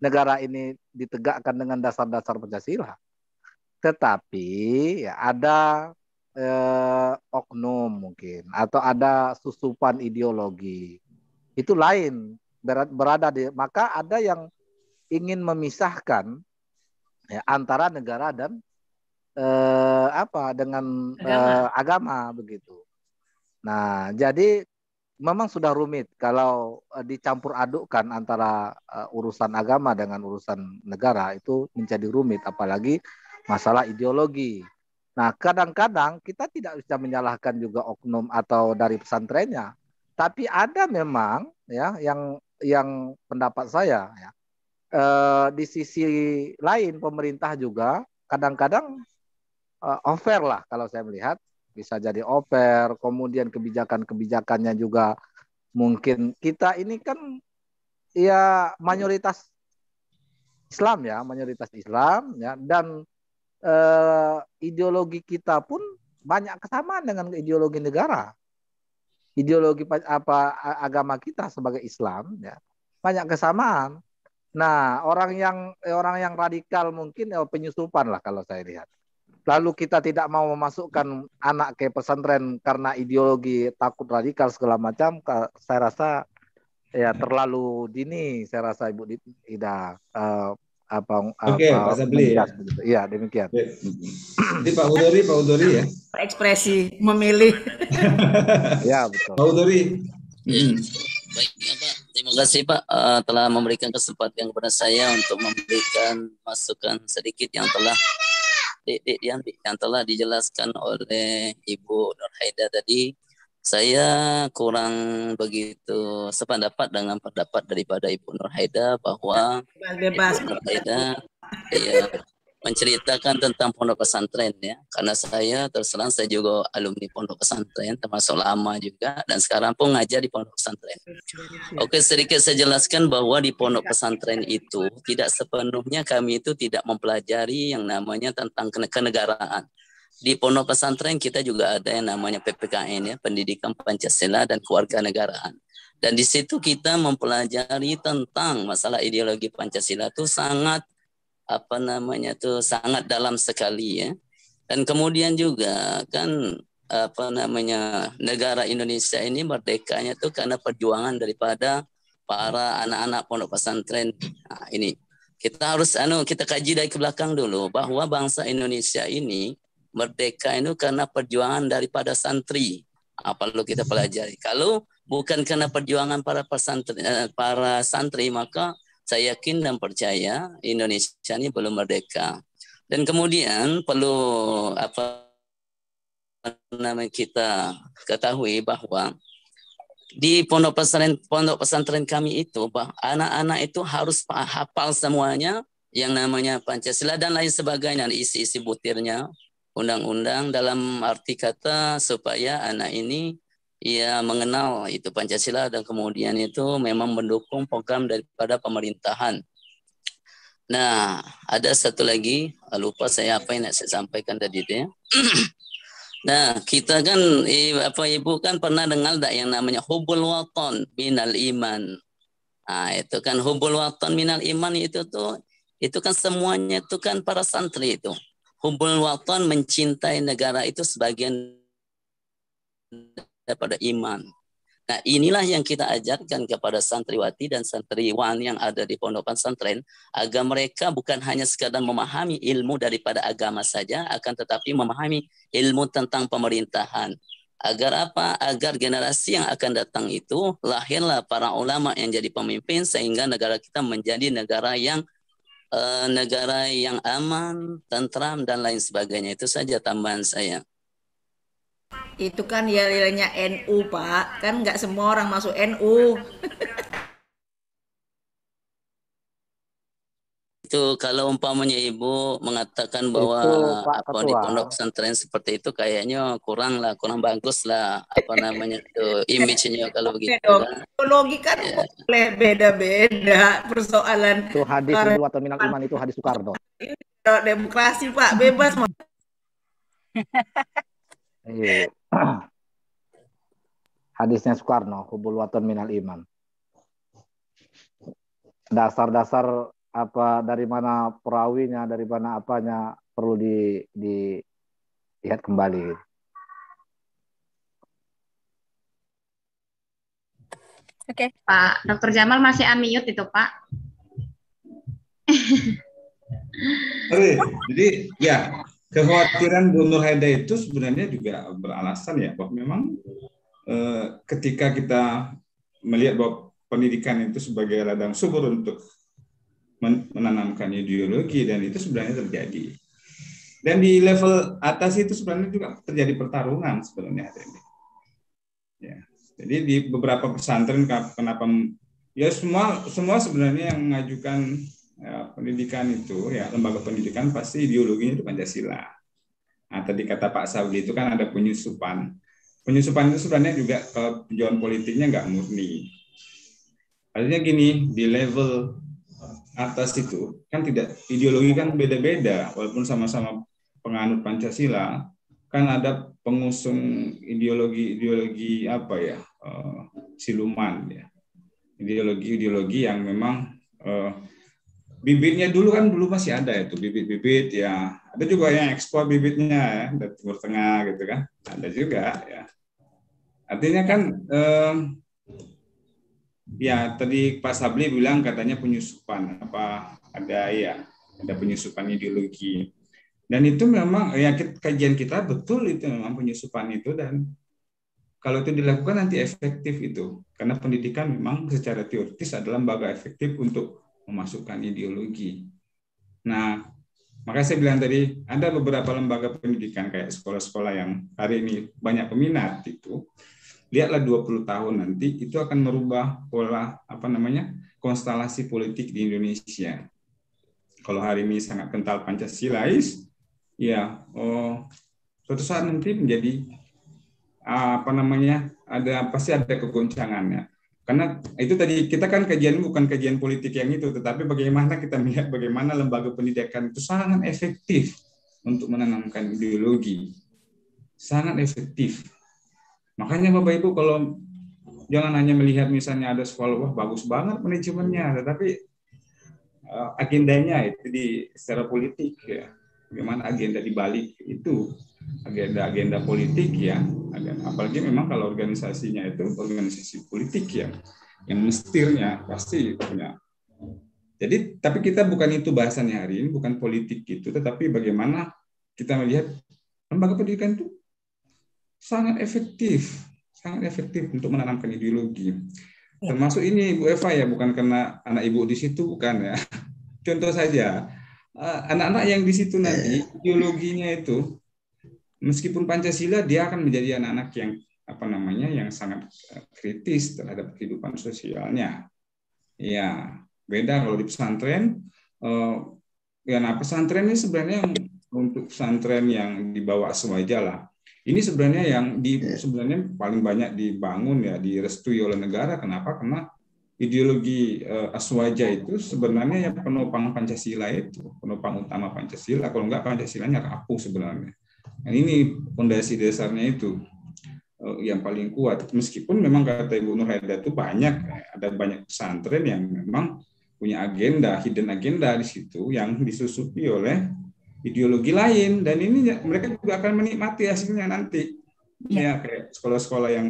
negara ini ditegakkan dengan dasar-dasar Pancasila. Tetapi ya ada eh, oknum mungkin atau ada susupan ideologi. Itu lain berada di maka ada yang ingin memisahkan ya, antara negara dan eh, apa dengan agama. Eh, agama begitu. Nah, jadi memang sudah rumit kalau uh, dicampur adukkan antara uh, urusan agama dengan urusan negara itu menjadi rumit apalagi masalah ideologi. Nah, kadang-kadang kita tidak bisa menyalahkan juga oknum atau dari pesantrennya. Tapi ada memang ya yang yang pendapat saya ya. Uh, di sisi lain pemerintah juga kadang-kadang uh, over lah kalau saya melihat bisa jadi oper, kemudian kebijakan-kebijakannya juga mungkin kita ini kan ya mayoritas Islam ya, mayoritas Islam ya dan eh, ideologi kita pun banyak kesamaan dengan ideologi negara. Ideologi apa agama kita sebagai Islam ya, banyak kesamaan. Nah, orang yang orang yang radikal mungkin ya, penyusupan lah kalau saya lihat lalu kita tidak mau memasukkan anak ke pesantren karena ideologi takut radikal segala macam, saya rasa ya terlalu dini. Saya rasa Ibu Ida uh, apa Oke, okay, Pak Sabli ya. Iya, demikian. Jadi Pak Udori, Pak Udori ya. Ekspresi memilih. ya, betul. Pak Udori. Ya. Baik, Pak. Terima kasih Pak uh, telah memberikan kesempatan kepada saya untuk memberikan masukan sedikit yang telah yang, yang telah dijelaskan oleh Ibu Nur Haida tadi. Saya kurang begitu sependapat dengan pendapat daripada Ibu Nur Haida bahwa bebas Ibu Nur Haida ya, menceritakan tentang pondok pesantren ya karena saya terus saya juga alumni pondok pesantren termasuk lama juga dan sekarang pun ngajar di pondok pesantren. Oke sedikit saya jelaskan bahwa di pondok pesantren itu tidak sepenuhnya kami itu tidak mempelajari yang namanya tentang kenegaraan. Di pondok pesantren kita juga ada yang namanya PPKN ya pendidikan Pancasila dan kewarganegaraan. Dan di situ kita mempelajari tentang masalah ideologi Pancasila itu sangat apa namanya tuh sangat dalam sekali ya. Dan kemudian juga kan apa namanya negara Indonesia ini merdekanya tuh karena perjuangan daripada para anak-anak pondok pesantren. Nah, ini kita harus anu kita kaji dari ke belakang dulu bahwa bangsa Indonesia ini merdeka itu karena perjuangan daripada santri. Apa perlu kita pelajari. Kalau bukan karena perjuangan para pesantren eh, para santri maka saya yakin dan percaya Indonesia ini belum merdeka. Dan kemudian perlu apa namanya kita ketahui bahwa di pondok pesantren pondok pesantren kami itu anak-anak itu harus hafal semuanya yang namanya Pancasila dan lain sebagainya isi-isi butirnya undang-undang dalam arti kata supaya anak ini ia mengenal itu Pancasila dan kemudian itu memang mendukung program daripada pemerintahan. Nah, ada satu lagi, lupa saya apa yang saya sampaikan tadi itu ya. nah, kita kan apa Ibu kan pernah dengar tak yang namanya hubul waton minal iman. Nah, itu kan hubul waton minal iman itu tuh itu kan semuanya itu kan para santri itu. Hubul waton mencintai negara itu sebagian daripada iman. Nah inilah yang kita ajarkan kepada santriwati dan santriwan yang ada di pondok pesantren agar mereka bukan hanya sekadar memahami ilmu daripada agama saja, akan tetapi memahami ilmu tentang pemerintahan. Agar apa? Agar generasi yang akan datang itu lahirlah para ulama yang jadi pemimpin sehingga negara kita menjadi negara yang uh, negara yang aman, tentram dan lain sebagainya. Itu saja tambahan saya itu kan ya nilainya NU pak. Kan nggak semua orang masuk NU itu kalau umpamanya ibu mengatakan bahwa itu, Pak di pondok pesantren seperti itu kayaknya kurang lah kurang bagus lah apa namanya itu image-nya kalau begitu kan. Ideologi kan Ya. boleh beda-beda persoalan Itu hadis dua terminal iman itu hadis Soekarno. demokrasi pak. Bebas Iya. Hadisnya Soekarno, hubul watan minal iman. Dasar-dasar apa dari mana perawinya, dari mana apanya perlu di dilihat kembali. Oke. Pak Dr. Jamal masih unmute itu, Pak. Oke, jadi ya kekhawatiran Bu Nur Haida itu sebenarnya juga beralasan ya bahwa memang eh, ketika kita melihat bahwa pendidikan itu sebagai ladang subur untuk men- menanamkan ideologi dan itu sebenarnya terjadi. Dan di level atas itu sebenarnya juga terjadi pertarungan sebenarnya hari ini. Ya. Jadi di beberapa pesantren kenapa ya semua semua sebenarnya yang mengajukan ya, pendidikan itu ya lembaga pendidikan pasti ideologinya itu Pancasila. Nah, tadi kata Pak Sabli itu kan ada penyusupan. Penyusupan itu sebenarnya juga tujuan politiknya nggak murni. Artinya gini, di level atas itu kan tidak ideologi kan beda-beda walaupun sama-sama penganut Pancasila kan ada pengusung ideologi-ideologi apa ya eh, siluman ya ideologi-ideologi yang memang eh, bibitnya dulu kan dulu masih ada itu bibit-bibit ya. Ada juga yang ekspor bibitnya ya dari Timur Tengah gitu kan. Ada juga ya. Artinya kan eh, ya tadi Pak Sabli bilang katanya penyusupan apa ada ya ada penyusupan ideologi. Dan itu memang ya kajian kita betul itu memang penyusupan itu. Dan kalau itu dilakukan nanti efektif itu. Karena pendidikan memang secara teoritis adalah lembaga efektif untuk memasukkan ideologi. Nah, makanya saya bilang tadi ada beberapa lembaga pendidikan kayak sekolah-sekolah yang hari ini banyak peminat itu. Lihatlah 20 tahun nanti itu akan merubah pola apa namanya? konstelasi politik di Indonesia. Kalau hari ini sangat kental Pancasilais, ya oh suatu saat nanti menjadi apa namanya ada pasti ada kegoncangannya karena itu tadi kita kan kajian bukan kajian politik yang itu tetapi bagaimana kita melihat bagaimana lembaga pendidikan itu sangat efektif untuk menanamkan ideologi. Sangat efektif. Makanya bapak ibu kalau jangan hanya melihat misalnya ada sekolah wah bagus banget manajemennya tetapi uh, agendanya itu di secara politik ya. Bagaimana agenda di balik itu agenda-agenda politik ya. Apalagi memang kalau organisasinya itu organisasi politik ya yang mestirnya pasti punya. Jadi tapi kita bukan itu bahasannya hari ini bukan politik gitu tetapi bagaimana kita melihat lembaga pendidikan itu sangat efektif sangat efektif untuk menanamkan ideologi. Ya. termasuk ini Bu Eva ya bukan karena anak ibu di situ bukan ya. Contoh saja eh, anak-anak yang di situ nanti ideologinya itu meskipun Pancasila dia akan menjadi anak-anak yang apa namanya yang sangat eh, kritis terhadap kehidupan sosialnya. Ya, beda kalau di pesantren. Uh, ya, nah pesantren ini sebenarnya untuk pesantren yang dibawa sewaja lah. Ini sebenarnya yang di sebenarnya paling banyak dibangun ya direstui oleh negara. Kenapa? Karena ideologi uh, aswaja itu sebenarnya yang penopang Pancasila itu, penopang utama Pancasila. Kalau enggak Pancasilanya rapuh sebenarnya. Dan ini fondasi dasarnya itu eh, yang paling kuat. Meskipun memang kata Ibu Nur Haida itu banyak, ada banyak pesantren yang memang punya agenda, hidden agenda di situ yang disusupi oleh ideologi lain dan ini mereka juga akan menikmati hasilnya nanti. Ya, ya kayak sekolah-sekolah yang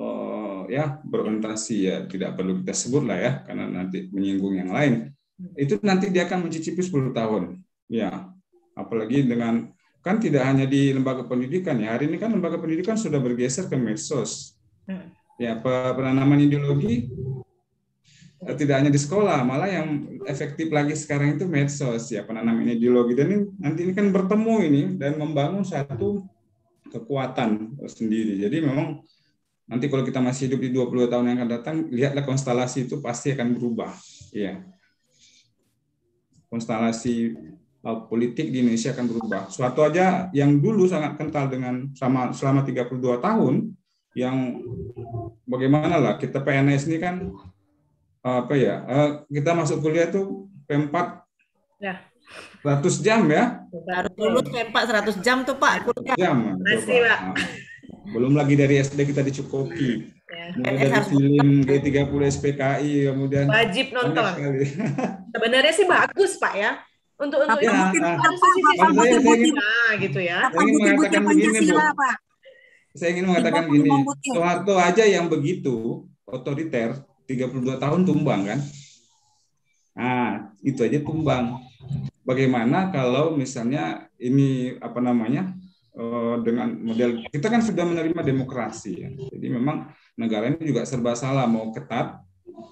oh, ya berorientasi ya tidak perlu kita sebut lah ya karena nanti menyinggung yang lain. Itu nanti dia akan mencicipi 10 tahun. Ya, apalagi dengan kan tidak hanya di lembaga pendidikan ya. Hari ini kan lembaga pendidikan sudah bergeser ke medsos. Hmm. Ya, penanaman ideologi eh, tidak hanya di sekolah, malah yang efektif lagi sekarang itu medsos ya penanaman ideologi dan ini nanti ini kan bertemu ini dan membangun satu kekuatan sendiri. Jadi memang nanti kalau kita masih hidup di 20 tahun yang akan datang, lihatlah konstelasi itu pasti akan berubah. Ya. Konstelasi politik di Indonesia akan berubah. Suatu aja yang dulu sangat kental dengan sama selama 32 tahun yang bagaimana lah kita PNS ini kan apa ya uh, kita masuk kuliah tuh P4 ya. 100 jam ya baru dulu P4 100 jam tuh Pak kuliah jam Masih, Pak. Nah, belum lagi dari SD kita dicukupi ya. Mulai dari film G30 SPKI kemudian wajib nonton sebenarnya sih bagus Pak ya untuk untuk ya, nah, harus sisi nah, gitu ya. Saya ingin mengatakan begini, Bu. Saya ingin mengatakan gini, Soeharto aja yang begitu otoriter 32 tahun tumbang kan? Nah, itu aja tumbang. Bagaimana kalau misalnya ini apa namanya eh, dengan model kita kan sudah menerima demokrasi ya. Jadi memang negara ini juga serba salah mau ketat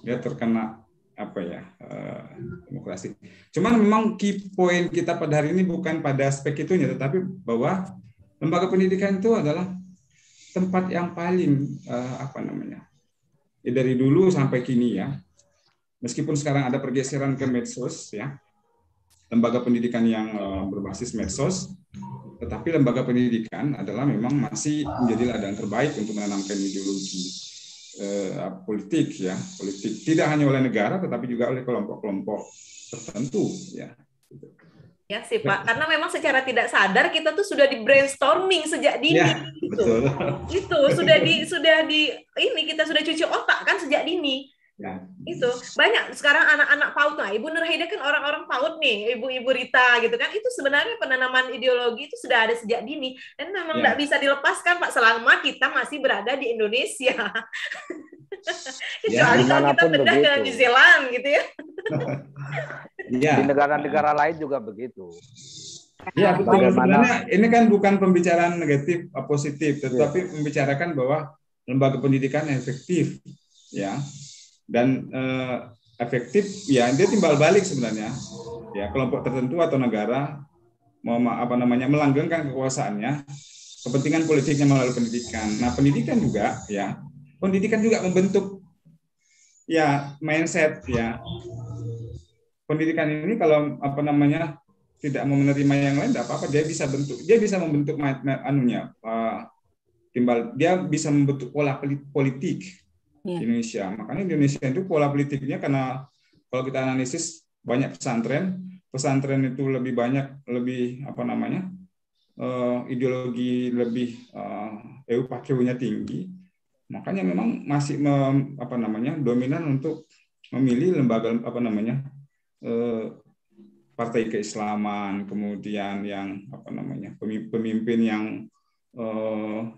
ya terkena apa ya uh, demokrasi. Cuman memang key point kita pada hari ini bukan pada aspek itunya, tetapi bahwa lembaga pendidikan itu adalah tempat yang paling uh, apa namanya ya, dari dulu sampai kini ya. Meskipun sekarang ada pergeseran ke medsos ya, lembaga pendidikan yang uh, berbasis medsos, tetapi lembaga pendidikan adalah memang masih menjadi ladang terbaik untuk menanamkan ideologi eh, politik ya politik tidak hanya oleh negara tetapi juga oleh kelompok-kelompok tertentu ya Ya sih Pak, karena memang secara tidak sadar kita tuh sudah di brainstorming sejak dini ya, gitu. Betul. Itu sudah di sudah di ini kita sudah cuci otak kan sejak dini. Ya. Itu banyak sekarang anak-anak PAUD nah Ibu Nurhaida kan orang-orang PAUD nih, Ibu-ibu Rita gitu kan. Itu sebenarnya penanaman ideologi itu sudah ada sejak dini dan memang tidak ya. bisa dilepaskan Pak selama kita masih berada di Indonesia. ya, Kecuali kalau kita pindah ke New Zealand gitu ya. ya. Di negara-negara lain juga begitu. Ya, betul. Sebenarnya ini kan bukan pembicaraan negatif positif, tetapi ya. membicarakan bahwa lembaga pendidikan yang efektif ya dan eh, efektif ya dia timbal balik sebenarnya. Ya kelompok tertentu atau negara mau apa namanya melanggengkan kekuasaannya kepentingan politiknya melalui pendidikan. Nah pendidikan juga ya pendidikan juga membentuk ya mindset ya. Pendidikan ini kalau apa namanya tidak mau menerima yang lain tidak apa-apa dia bisa bentuk dia bisa membentuk anunya uh, timbal dia bisa membentuk pola politik yeah. Indonesia makanya Indonesia itu pola politiknya karena kalau kita analisis banyak pesantren pesantren itu lebih banyak lebih apa namanya uh, ideologi lebih uh, EU nya tinggi makanya memang masih mem, apa namanya dominan untuk memilih lembaga apa namanya uh, partai keislaman, kemudian yang apa namanya pemimpin yang uh,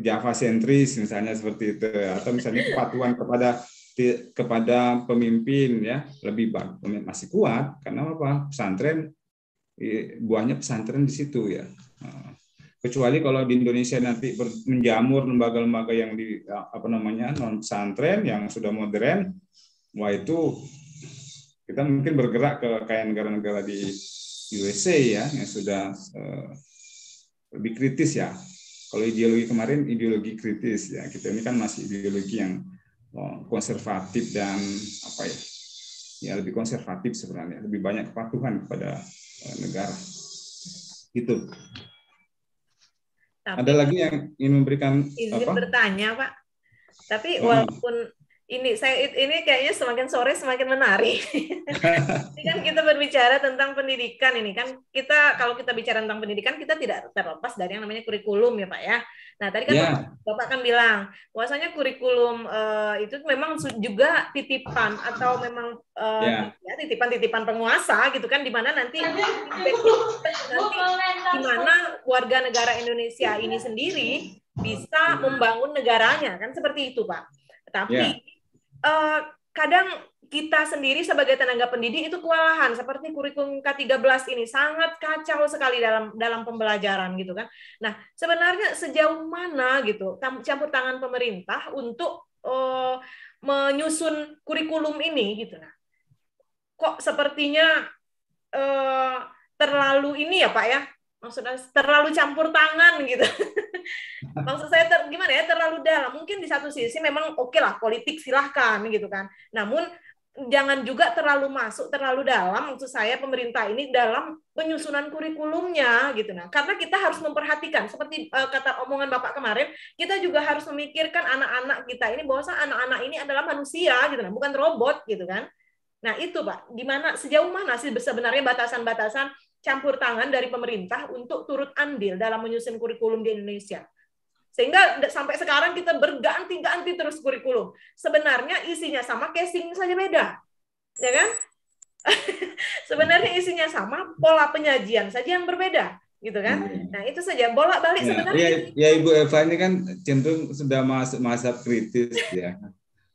Java sentris misalnya seperti itu atau misalnya kepatuhan kepada kepada pemimpin ya. Lebih bagus masih kuat karena apa? Pesantren buahnya pesantren di situ ya. Kecuali kalau di Indonesia nanti menjamur lembaga-lembaga yang di apa namanya non pesantren yang sudah modern wah itu kita mungkin bergerak ke kayak negara-negara di USA ya yang sudah uh, lebih kritis ya. Kalau ideologi kemarin ideologi kritis ya kita ini kan masih ideologi yang oh, konservatif dan apa ya ya lebih konservatif sebenarnya lebih banyak kepatuhan kepada uh, negara itu. Tapi, Ada lagi yang ingin memberikan izin apa? bertanya Pak. Tapi walaupun ini saya ini kayaknya semakin sore semakin menarik. ini kan kita berbicara tentang pendidikan ini kan kita kalau kita bicara tentang pendidikan kita tidak terlepas dari yang namanya kurikulum ya Pak ya. Nah tadi kan yeah. Bapak kan bilang bahwasanya kurikulum uh, itu memang juga titipan atau memang uh, yeah. ya titipan-titipan penguasa gitu kan di mana nanti nanti di mana warga negara Indonesia ini sendiri bisa membangun negaranya kan seperti itu Pak. Tapi yeah uh, kadang kita sendiri sebagai tenaga pendidik itu kewalahan seperti kurikulum K13 ini sangat kacau sekali dalam dalam pembelajaran gitu kan. Nah, sebenarnya sejauh mana gitu campur tangan pemerintah untuk uh, menyusun kurikulum ini gitu nah. Kok sepertinya uh, terlalu ini ya, Pak ya? maksudnya terlalu campur tangan gitu. Maksud saya ter, gimana ya terlalu dalam. Mungkin di satu sisi memang oke okay lah politik silahkan gitu kan. Namun jangan juga terlalu masuk terlalu dalam maksud saya pemerintah ini dalam penyusunan kurikulumnya gitu nah karena kita harus memperhatikan seperti uh, kata omongan bapak kemarin kita juga harus memikirkan anak-anak kita ini bahwa anak-anak ini adalah manusia gitu nah bukan robot gitu kan nah itu pak di mana sejauh mana sih sebenarnya batasan-batasan campur tangan dari pemerintah untuk turut andil dalam menyusun kurikulum di Indonesia. Sehingga sampai sekarang kita berganti-ganti terus kurikulum. Sebenarnya isinya sama, casing saja beda. Ya kan? sebenarnya isinya sama, pola penyajian saja yang berbeda gitu kan. Hmm. Nah, itu saja bolak-balik ya, sebenarnya. Ya, ya Ibu Eva ini kan cenderung sudah masuk masa kritis ya.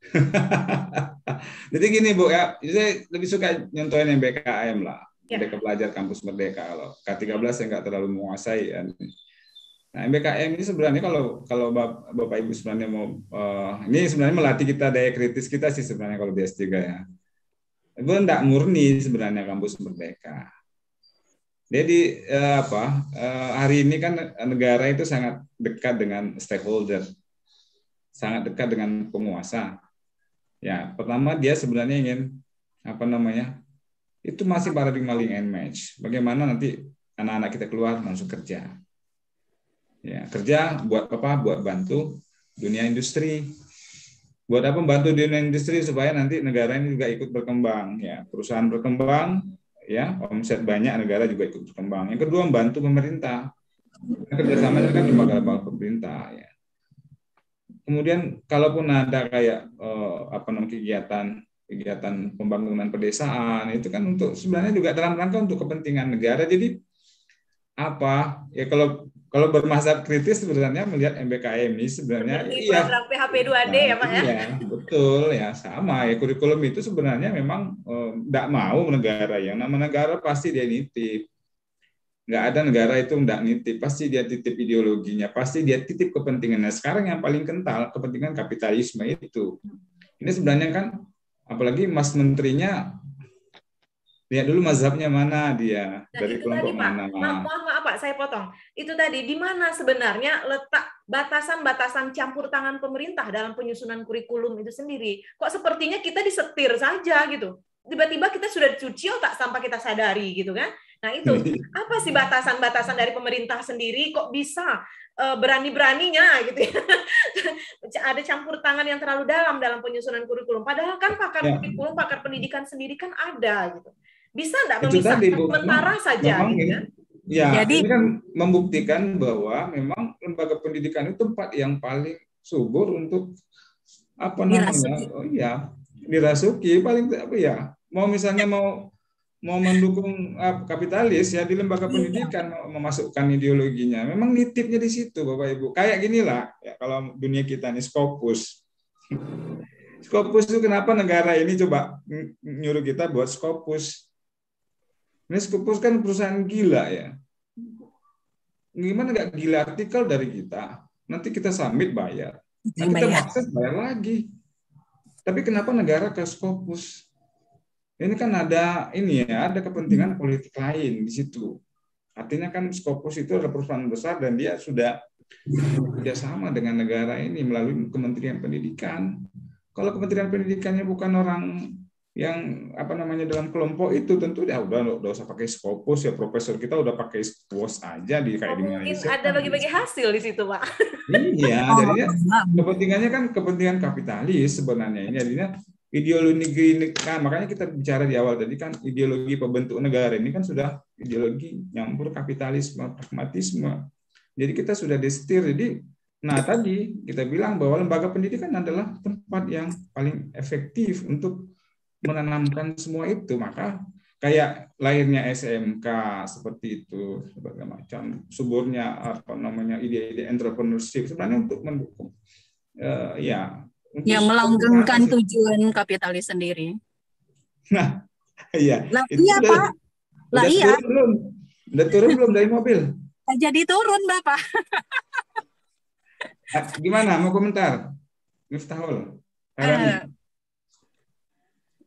Jadi gini Bu ya, saya lebih suka nyontohin yang BKM lah. Merdeka Belajar Kampus Merdeka. Kalau K13 saya nggak terlalu menguasai. Ya. Nah, MBKM ini sebenarnya kalau kalau Bapak Ibu sebenarnya mau uh, ini sebenarnya melatih kita daya kritis kita sih sebenarnya kalau di S3 ya. Itu enggak murni sebenarnya kampus merdeka. Jadi uh, apa? Uh, hari ini kan negara itu sangat dekat dengan stakeholder. Sangat dekat dengan penguasa. Ya, pertama dia sebenarnya ingin apa namanya? Itu masih paradigma link and match. Bagaimana nanti anak-anak kita keluar masuk kerja. Ya, kerja buat apa? Buat bantu dunia industri. Buat apa bantu dunia industri supaya nanti negara ini juga ikut berkembang ya. Perusahaan berkembang ya, omset banyak negara juga ikut berkembang. Yang kedua membantu pemerintah. Kerjasama dengan lembaga-lembaga pemerintah ya. Kemudian kalaupun ada kayak eh, apa namanya kegiatan kegiatan pembangunan pedesaan itu kan untuk sebenarnya juga dalam rangka untuk kepentingan negara. Jadi apa ya kalau kalau bermasa kritis sebenarnya melihat MBKM ini sebenarnya Seperti iya PHP 2D ya Pak ya. Iya, betul ya sama ya kurikulum itu sebenarnya memang tidak eh, mau negara yang nama negara pasti dia nitip. nggak ada negara itu nggak nitip, pasti dia titip ideologinya, pasti dia titip kepentingannya. Sekarang yang paling kental kepentingan kapitalisme itu. Ini sebenarnya kan, apalagi Mas Menterinya lihat dulu mazhabnya mana dia Nah, dari kelompok tadi Pak, mana. Ma- mohon maaf Pak, saya potong. Itu tadi di mana sebenarnya letak batasan-batasan campur tangan pemerintah dalam penyusunan kurikulum itu sendiri. Kok sepertinya kita disetir saja gitu. Tiba-tiba kita sudah cuci otak tanpa kita sadari gitu kan. Nah itu apa sih batasan-batasan dari pemerintah sendiri kok bisa berani-beraninya gitu ya. Ada campur tangan yang terlalu dalam dalam penyusunan kurikulum. Padahal kan pakar Ya. kurikulum, pakar pendidikan sendiri kan ada gitu. Bisa enggak Itu memisahkan tadi, Bu. sementara saja Memang gitu ini- kan? Ya, Jadi- ini kan membuktikan bahwa memang lembaga pendidikan itu tempat yang paling subur untuk apa namanya? Dirasuki. Oh iya, dirasuki paling apa ya? Mau misalnya mau mau mendukung ah, kapitalis ya di lembaga pendidikan mau memasukkan ideologinya. Memang nitipnya di situ Bapak Ibu. Kayak gini lah ya kalau dunia kita nih Scopus. Scopus itu kenapa negara ini coba ny- nyuruh kita buat Scopus? Ini Scopus kan perusahaan gila ya. Gimana nggak gila artikel dari kita? Nanti kita submit bayar. Nah, kita Bayar. maksa bayar lagi. Tapi kenapa negara ke Scopus? Ini kan ada ini ya, ada kepentingan politik lain di situ. Artinya kan Scopus itu adalah perusahaan besar dan dia sudah kerjasama dengan negara ini melalui Kementerian Pendidikan. Kalau Kementerian Pendidikannya bukan orang yang apa namanya dalam kelompok itu tentu ya udah udah usah pakai Scopus ya profesor kita udah pakai Scopus aja di kayak Oh, di mungkin Malaysia. ada bagi-bagi hasil di situ, Pak. Iya, Oh, jadinya kepentingannya kan kepentingan kapitalis sebenarnya ini jadinya ideologi nah makanya kita bicara di awal tadi kan ideologi pembentuk negara ini kan sudah ideologi nyampur kapitalisme pragmatisme. Jadi kita sudah distir jadi nah tadi kita bilang bahwa lembaga pendidikan adalah tempat yang paling efektif untuk menanamkan semua itu. Maka kayak lahirnya SMK seperti itu sebagai macam suburnya apa namanya ide-ide entrepreneurship sebenarnya untuk mendukung eh, ya yang melanggengkan tujuan kapitalis sendiri. nah iya. Lah itu iya udah- Pak, lah udah iya. turun belum? Udah turun belum dari mobil? Jadi turun Bapak. Ah, gimana? Mau komentar? Miftahul. Eh,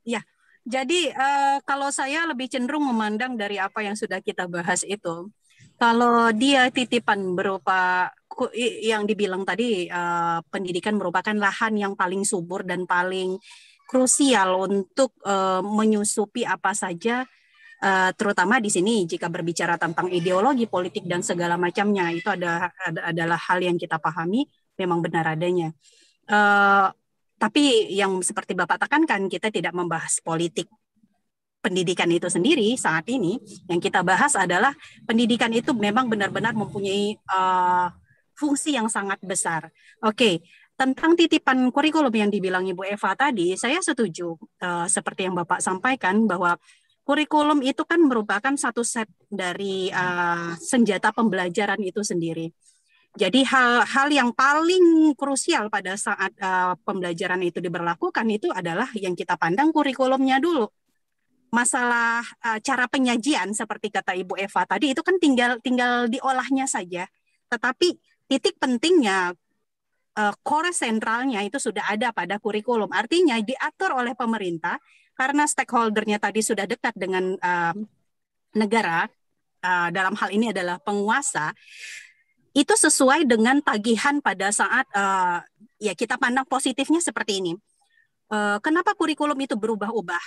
ya, jadi eh, kalau saya lebih cenderung memandang dari apa yang sudah kita bahas itu, kalau dia titipan berupa yang dibilang tadi eh, pendidikan merupakan lahan yang paling subur dan paling krusial untuk eh, menyusupi apa saja eh, terutama di sini jika berbicara tentang ideologi politik dan segala macamnya itu ada, ada- adalah hal yang kita pahami memang benar adanya. Tapi yang seperti Bapak tekankan, kita tidak membahas politik pendidikan itu sendiri saat ini. Yang kita bahas adalah pendidikan itu memang benar-benar mempunyai uh, fungsi yang sangat besar. Oke, tentang titipan kurikulum yang dibilang Ibu Eva tadi, saya setuju uh, seperti yang Bapak sampaikan bahwa kurikulum itu kan merupakan satu set dari uh, senjata pembelajaran itu sendiri. Jadi hal-hal yang paling krusial pada saat uh, pembelajaran itu diberlakukan itu adalah yang kita pandang kurikulumnya dulu. Masalah uh, cara penyajian seperti kata Ibu Eva tadi itu kan tinggal tinggal diolahnya saja. Tetapi titik pentingnya uh, core sentralnya itu sudah ada pada kurikulum. Artinya diatur oleh pemerintah karena stakeholdernya tadi sudah dekat dengan uh, negara uh, dalam hal ini adalah penguasa itu sesuai dengan tagihan pada saat uh, ya kita pandang positifnya seperti ini. Uh, kenapa kurikulum itu berubah-ubah?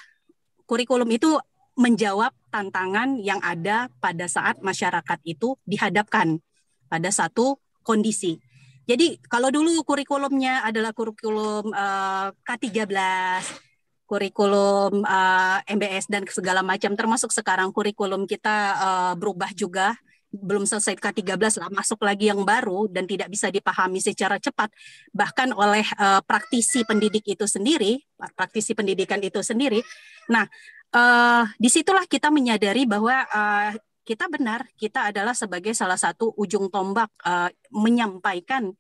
Kurikulum itu menjawab tantangan yang ada pada saat masyarakat itu dihadapkan pada satu kondisi. Jadi kalau dulu kurikulumnya adalah kurikulum uh, K13, kurikulum uh, MBS dan segala macam, termasuk sekarang kurikulum kita uh, berubah juga belum selesai K13 lah masuk lagi yang baru dan tidak bisa dipahami secara cepat. Bahkan oleh uh, praktisi pendidik itu sendiri praktisi pendidikan itu sendiri. Nah uh, di situlah kita menyadari bahwa uh, kita benar kita adalah sebagai salah satu ujung tombak uh, menyampaikan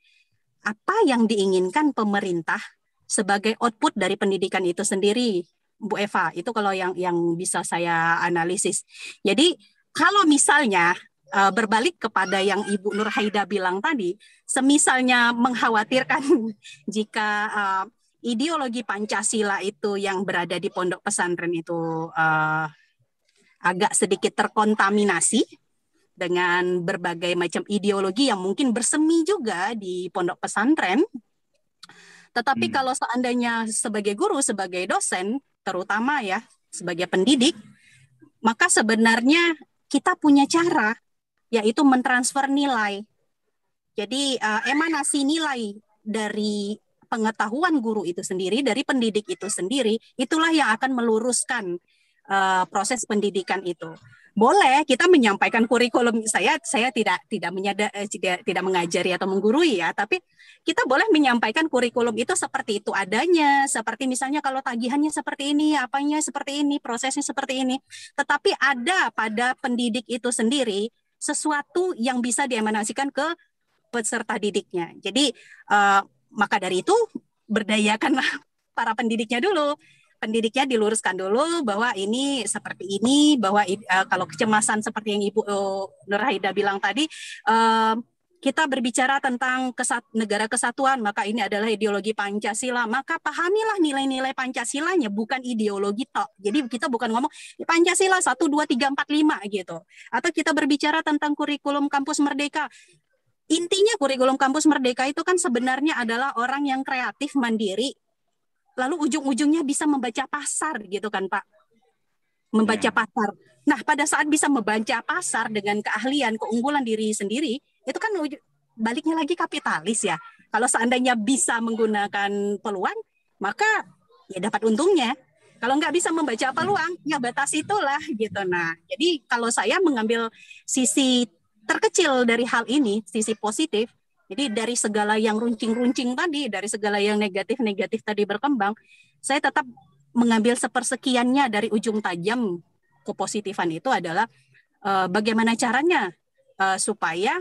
apa yang diinginkan pemerintah sebagai output dari pendidikan itu sendiri Bu Eva. Itu kalau yang yang bisa saya analisis. Jadi kalau misalnya uh, berbalik kepada yang Ibu Nur Haida bilang tadi, semisalnya mengkhawatirkan jika uh, ideologi Pancasila itu yang berada di pondok pesantren itu uh, agak sedikit terkontaminasi dengan berbagai macam ideologi yang mungkin bersemi juga di pondok pesantren. Tetapi hmm. kalau seandainya sebagai guru, sebagai dosen, terutama ya sebagai pendidik, maka sebenarnya kita punya cara yaitu mentransfer nilai. Jadi uh, emanasi nilai dari pengetahuan guru itu sendiri, dari pendidik itu sendiri, itulah yang akan meluruskan uh, proses pendidikan itu. Boleh kita menyampaikan kurikulum saya saya tidak tidak menyadar eh, tidak tidak mengajari atau menggurui ya, tapi kita boleh menyampaikan kurikulum itu seperti itu adanya, seperti misalnya kalau tagihannya seperti ini, apanya seperti ini, prosesnya seperti ini. Tetapi ada pada pendidik itu sendiri sesuatu yang bisa diemanasikan ke peserta didiknya. Jadi uh, maka dari itu berdayakanlah para pendidiknya dulu pendidiknya diluruskan dulu bahwa ini seperti ini bahwa uh, kalau kecemasan seperti yang Ibu uh, Nurhaida bilang tadi uh, kita berbicara tentang kesat, negara kesatuan, maka ini adalah ideologi Pancasila. Maka pahamilah nilai-nilai Pancasilanya, bukan ideologi tok. Jadi kita bukan ngomong Pancasila 1, 2, 3, 4, 5 gitu. Atau kita berbicara tentang kurikulum kampus merdeka intinya kurikulum kampus merdeka itu kan sebenarnya adalah orang yang kreatif mandiri lalu ujung-ujungnya bisa membaca pasar gitu kan Pak membaca ya. pasar nah pada saat bisa membaca pasar dengan keahlian keunggulan diri sendiri itu kan baliknya lagi kapitalis ya. Kalau seandainya bisa menggunakan peluang maka ya dapat untungnya. Kalau nggak bisa membaca peluang ya batas itulah gitu. Nah jadi kalau saya mengambil sisi terkecil dari hal ini, sisi positif, jadi dari segala yang runcing-runcing tadi, dari segala yang negatif-negatif tadi berkembang, saya tetap mengambil sepersekiannya dari ujung tajam kepositifan itu adalah uh, bagaimana caranya uh, supaya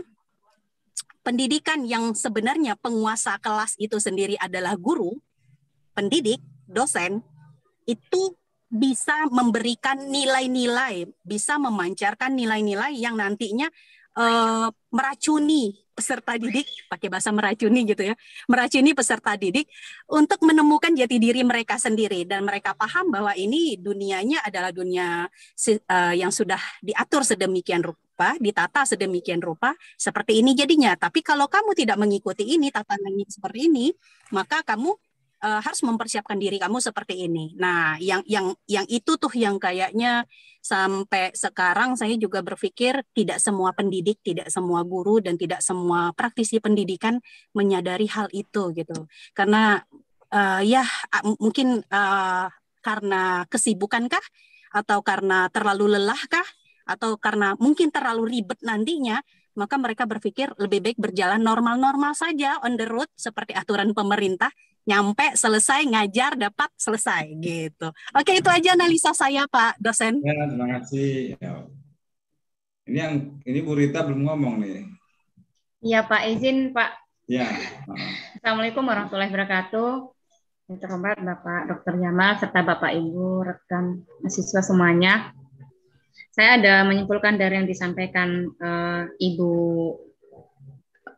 pendidikan yang sebenarnya penguasa kelas itu sendiri adalah guru, pendidik, dosen, itu bisa memberikan nilai-nilai, bisa memancarkan nilai-nilai yang nantinya uh, meracuni peserta didik pakai bahasa meracuni gitu ya meracuni peserta didik untuk menemukan jati diri mereka sendiri. Dan mereka paham bahwa ini dunianya adalah dunia uh, yang sudah diatur sedemikian rupa ditata sedemikian rupa seperti ini jadinya tapi kalau kamu tidak mengikuti ini tatanannya seperti ini maka kamu uh, harus mempersiapkan diri kamu seperti ini nah yang yang yang itu tuh yang kayaknya sampai sekarang saya juga berpikir tidak semua pendidik, tidak semua guru dan tidak semua praktisi pendidikan menyadari hal itu gitu. Karena uh, ya mungkin uh, karena kesibukankah atau karena terlalu lelahkah atau karena mungkin terlalu ribet nantinya maka mereka berpikir lebih baik berjalan normal-normal saja on the road seperti aturan pemerintah nyampe selesai ngajar dapat selesai gitu. Oke itu aja analisa saya Pak dosen. Ya terima kasih. Ya. Ini yang ini Bu Rita belum ngomong nih. Iya Pak izin Pak. Ya. Assalamualaikum warahmatullahi wabarakatuh. Yang terhormat Bapak Dr. Jamal serta Bapak Ibu rekan mahasiswa semuanya. Saya ada menyimpulkan dari yang disampaikan uh, Ibu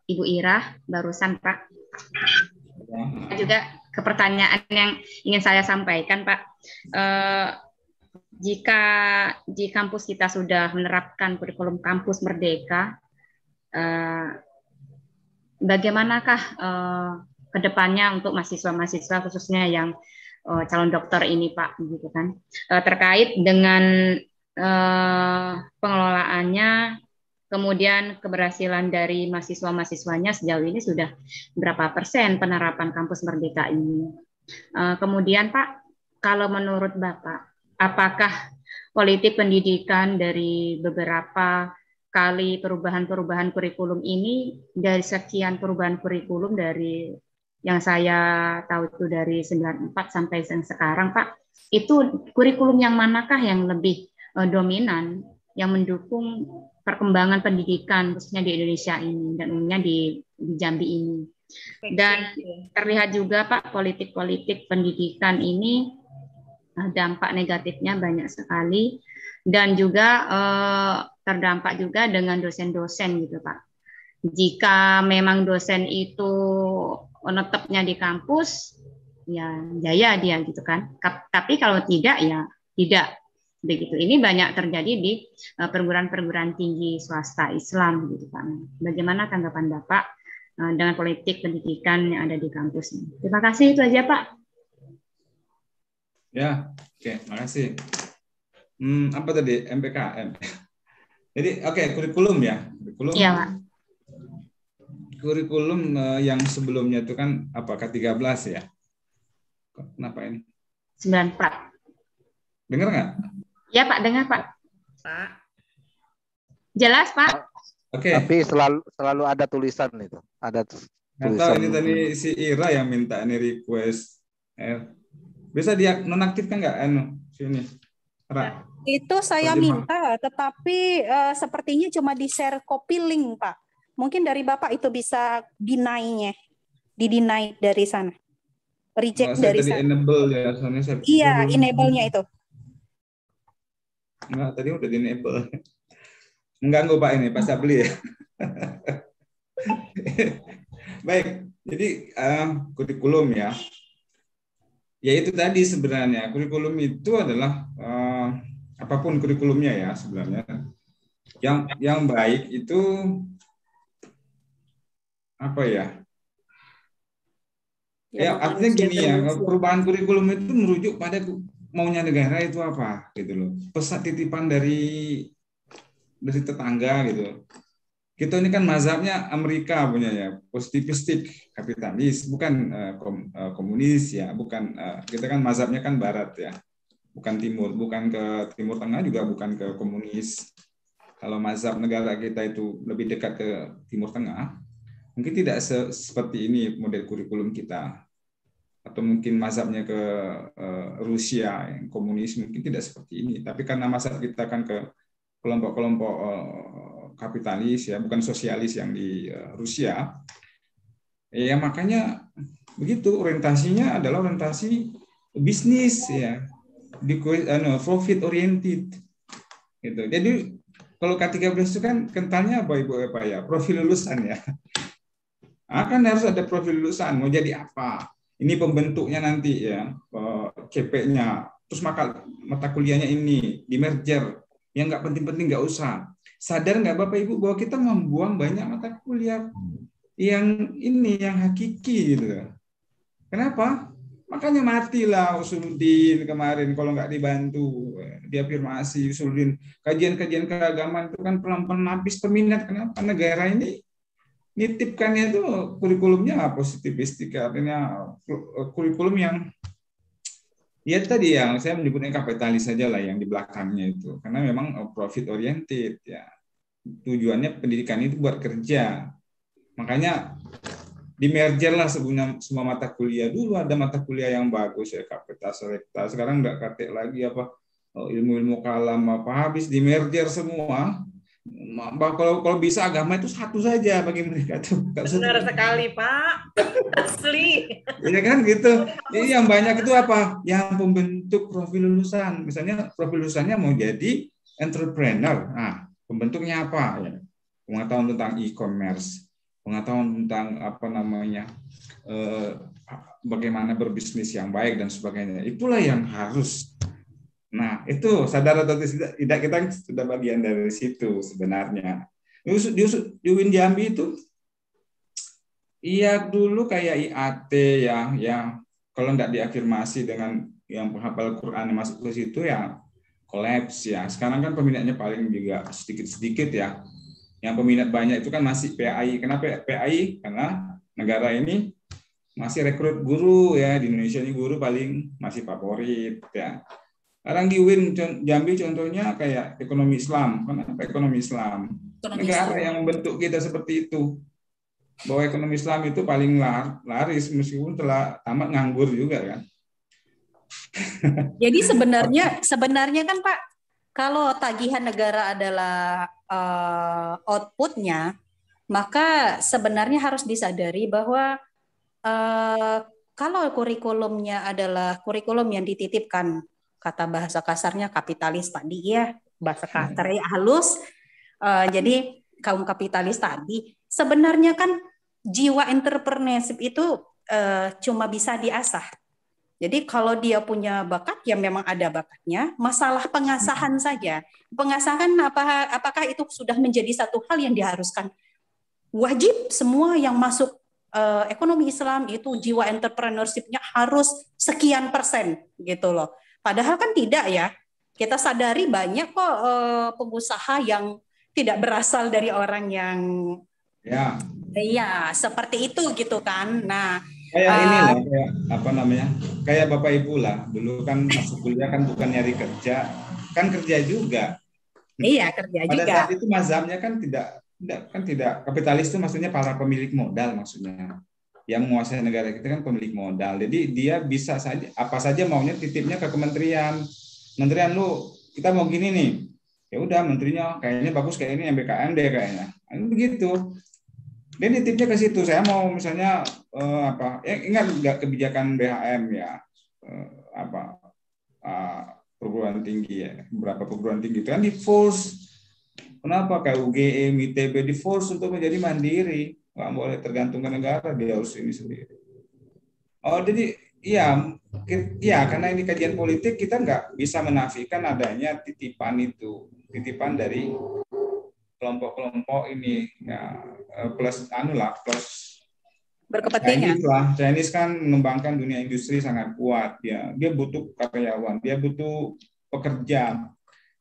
Ibu Ira barusan Pak. Juga ke pertanyaan yang ingin saya sampaikan, Pak. Eh, jika di kampus kita sudah menerapkan kurikulum kampus merdeka, eh, bagaimanakah eh, ke depannya untuk mahasiswa-mahasiswa khususnya yang calon dokter ini, Pak, gitu kan, eh, terkait dengan eh, pengelolaannya Kemudian keberhasilan dari mahasiswa-mahasiswanya sejauh ini sudah berapa persen penerapan kampus merdeka ini. Eh, kemudian Pak, kalau menurut Bapak, apakah politik pendidikan dari beberapa kali perubahan-perubahan kurikulum ini dari sekian perubahan kurikulum dari yang saya tahu itu dari 94 sampai sekarang Pak, itu kurikulum yang manakah yang lebih eh, dominan yang mendukung perkembangan pendidikan khususnya di Indonesia ini dan umumnya di, di Jambi ini. Dan terlihat juga Pak politik-politik pendidikan ini eh, dampak negatifnya banyak sekali dan juga eh, terdampak juga dengan dosen-dosen gitu Pak. Jika memang dosen itu menetapnya di kampus, ya jaya dia gitu kan. Tapi kalau tidak ya tidak begitu. Ini banyak terjadi di eh, perguruan-perguruan tinggi swasta Islam gitu Pak. Bagaimana tanggapan Bapak eh, dengan politik pendidikan yang ada di kampus ini? Terima kasih itu aja Pak. Ya, oke, makasih. Hmm, apa tadi MPKM? Jadi oke okay, kurikulum ya, kurikulum. Iya Pak. Kurikulum uh, yang sebelumnya itu kan apa K13 ya? Kenapa ini? 94. Dengar nggak? Ya Pak, dengar Pak. Pak. Jelas Pak. Oke. Okay. Tapi selalu selalu ada tulisan itu. Ada tulisan. Atau ini tadi si Ira yang minta ini request. Eh, bisa dia nonaktifkan nggak anu sini? Ra. Itu saya minta, tetapi uh, sepertinya cuma di share copy link Pak. Mungkin dari Bapak itu bisa deny-nya, di deny dari sana. Reject dari sana. enable ya, soalnya saya Iya, enable-nya itu. Enggak, tadi udah di enable. Mengganggu Pak ini, pas beli ya. Baik, jadi um, kurikulum ya. Ya itu tadi sebenarnya kurikulum itu adalah uh, apa pun kurikulumnya ya sebenarnya. Yang yang baik itu apa ya? Ya, ya artinya gini ya, perubahan kurikulum itu merujuk pada maunya negara itu apa gitu loh. Pesan titipan dari dari tetangga gitu. Kita ini kan mazhabnya Amerika punya ya positivistik kapitalis bukan uh, komunis ya bukan uh, kita kan mazhabnya kan barat ya. Bukan timur bukan ke timur tengah juga bukan ke komunis. Kalau mazhab negara kita itu lebih dekat ke timur tengah mungkin tidak se seperti ini model kurikulum kita atau mungkin mazhabnya ke uh, Rusia yang komunis mungkin tidak seperti ini. Tapi karena mazhab kita kan ke kelompok-kelompok uh, kapitalis ya bukan sosialis yang di uh, Rusia ya makanya begitu orientasinya adalah orientasi bisnis ya. Di uh, profit oriented gitu. Jadi kalau K13 itu kan kentalnya apa ibu apa ya? Profil lulusan ya. Akan harus ada profil lulusan mau jadi apa ini pembentuknya nanti ya CP-nya terus maka mata kuliahnya ini di merger. Yang nggak penting-penting nggak usah. Sadar nggak bapak ibu bahwa kita membuang banyak mata kuliah yang ini yang hakiki gitu kenapa? Makanya matilah Usuluddin kemarin kalau nggak dibantu. Dia afirmasi Usuluddin kajian-kajian keagamaan itu kan pelan-pelan habis peminat. Kenapa? Negara ini nitipkannya itu kurikulumnya positivistik artinya kurikulum yang ya tadi yang saya menyebutnya kapitalis saja lah yang di belakangnya itu. Karena memang uh, profit oriented ya. Tujuannya pendidikan itu buat kerja. Makanya di merger lah sebenarnya semua mata kuliah. Dulu ada mata kuliah yang bagus ya kapitas rekta. Sekarang nggak katek lagi apa oh, ilmu-ilmu kalam apa. Habis di merger semua kalau kalau bisa agama itu satu saja bagi mereka tuh. Benar sekali Pak, asli. Iya kan gitu. Jadi yang banyak itu apa? Yang pembentuk profil lulusan. Misalnya profil lulusannya mau jadi entrepreneur. Nah, pembentuknya apa? Ya. Pengetahuan tentang e-commerce, pengetahuan tentang apa namanya eh, bagaimana berbisnis yang baik dan sebagainya. Itulah yang harus Nah, itu sadar atau tidak, kita sudah bagian dari situ sebenarnya. Di, di, di Jambi itu, iya dulu kayak IAT ya, ya kalau tidak diafirmasi dengan yang penghafal Quran masuk ke situ ya kolaps ya. Sekarang kan peminatnya paling juga sedikit-sedikit ya. Yang peminat banyak itu kan masih PAI. Kenapa PAI? Karena negara ini masih rekrut guru ya di Indonesia ini guru paling masih favorit ya sekarang di Win Jambi contohnya kayak ekonomi Islam. Kenapa ekonomi Islam? Ekonomi Negara Islam. yang membentuk kita seperti itu. Bahwa ekonomi Islam itu paling laris meskipun telah tamat nganggur juga kan. Jadi sebenarnya sebenarnya kan Pak, kalau tagihan negara adalah uh, outputnya, maka sebenarnya harus disadari bahwa uh, kalau kurikulumnya adalah kurikulum yang dititipkan kata bahasa kasarnya kapitalis tadi ya bahasa kasarnya halus Uh, jadi kaum kapitalis tadi sebenarnya kan jiwa entrepreneurship itu uh, cuma bisa diasah. Jadi kalau dia punya bakat ya memang ada bakatnya, masalah pengasahan saja. Pengasahan apa apakah itu sudah menjadi satu hal yang diharuskan? Wajib semua yang masuk uh, ekonomi Islam itu jiwa entrepreneurship-nya harus sekian persen gitu loh. Padahal kan tidak ya. Kita sadari banyak kok uh, pengusaha yang tidak berasal dari orang yang ya iya seperti itu gitu kan. Nah, kayak uh, ini lah kayak apa namanya? Kayak Bapak Ibu lah. Dulu kan masuk kuliah kan bukan nyari kerja, kan kerja juga. Iya, kerja Pada juga. Pada saat itu mazhabnya kan tidak tidak kan tidak kapitalis itu maksudnya para pemilik modal maksudnya yang menguasai negara kita kan pemilik modal. Jadi dia bisa saja apa saja maunya titipnya ke kementerian. Kementerian lu kita mau gini nih. Ya udah menterinya kayaknya bagus kayak ini MBKM deh kayaknya. Ini begitu. Dia nitipnya ke situ. Saya mau misalnya eh, apa ya ingat nggak kebijakan BHM ya? Eh, apa uh, perguruan tinggi ya berapa perguruan tinggi itu kan di force. Kenapa? Kayak UGM, ITB di force untuk menjadi mandiri, nggak boleh tergantung ke negara, dia harus ini sendiri. Oh jadi iya, iya karena ini kajian politik kita nggak bisa menafikan adanya titipan itu, titipan dari kelompok-kelompok ini ya plus anu lah plus berkepentingan. Chinese lah, Chinese kan mengembangkan dunia industri sangat kuat ya, dia butuh karyawan, dia butuh pekerja,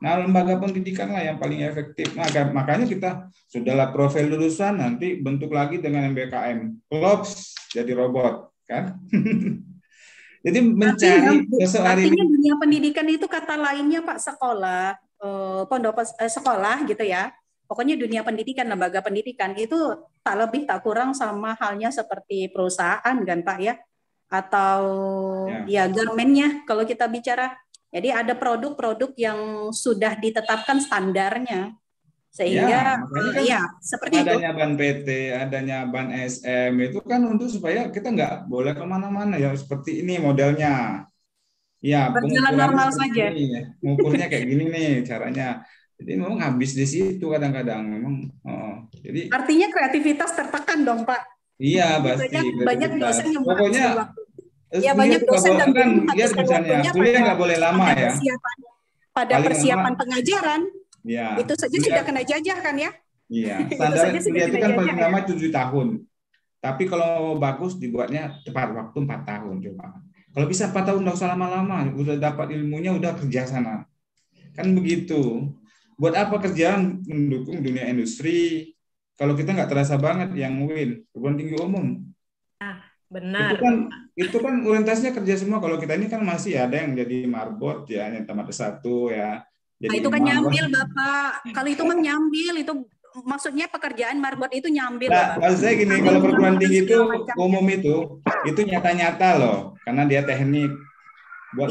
Nah, lembaga pendidikan lah yang paling efektif. Nah, makanya kita sudahlah profil lulusan nanti bentuk lagi dengan MBKM. Klops jadi robot, kan? jadi mencari seseorang artinya dunia pendidikan itu kata lainnya Pak sekolah, eh, pondok eh, sekolah gitu ya. Pokoknya dunia pendidikan, lembaga pendidikan itu tak lebih tak kurang sama halnya seperti perusahaan kan Pak ya atau ya, ya garmennya kalau kita bicara jadi ada produk-produk yang sudah ditetapkan standarnya sehingga ya, kan ya seperti adanya itu. ban PT, adanya ban SM itu kan untuk supaya kita nggak boleh ke mana-mana ya seperti ini modelnya. Ya, berjalan normal saja. Ini, Mengukurnya kayak gini nih caranya. Jadi memang habis di situ kadang-kadang memang. Oh, jadi artinya kreativitas tertekan dong Pak. Iya pasti. Banyak, banyak dosen yang pokoknya ya banyak dosen dan kan lihat misalnya kuliah nggak boleh lama ya. persiapan, pada Paling persiapan lama. pengajaran. Ya itu saja sudah kena jajah kan ya? Iya. Standar kuliah itu kan paling lama tujuh tahun. Tapi kalau bagus dibuatnya tepat waktu empat tahun coba. Kalau bisa empat tahun nggak usah lama-lama. Udah dapat ilmunya udah kerja sana. Kan begitu. Buat apa kerjaan mendukung dunia industri. Kalau kita nggak terasa banget yang win. Perguruan tinggi umum Benar. Itu kan itu kan orientasinya kerja semua. Kalau kita ini kan masih ada yang jadi marbot ya, yang tamat satu ya. Jadi nah, itu kan nyambil Bapak. Kalau itu mah nyambil itu maksudnya pekerjaan marbot itu nyambil. Nah, maksud saya gini, kalau perguruan tinggi itu umum itu itu nyata-nyata loh, karena dia teknik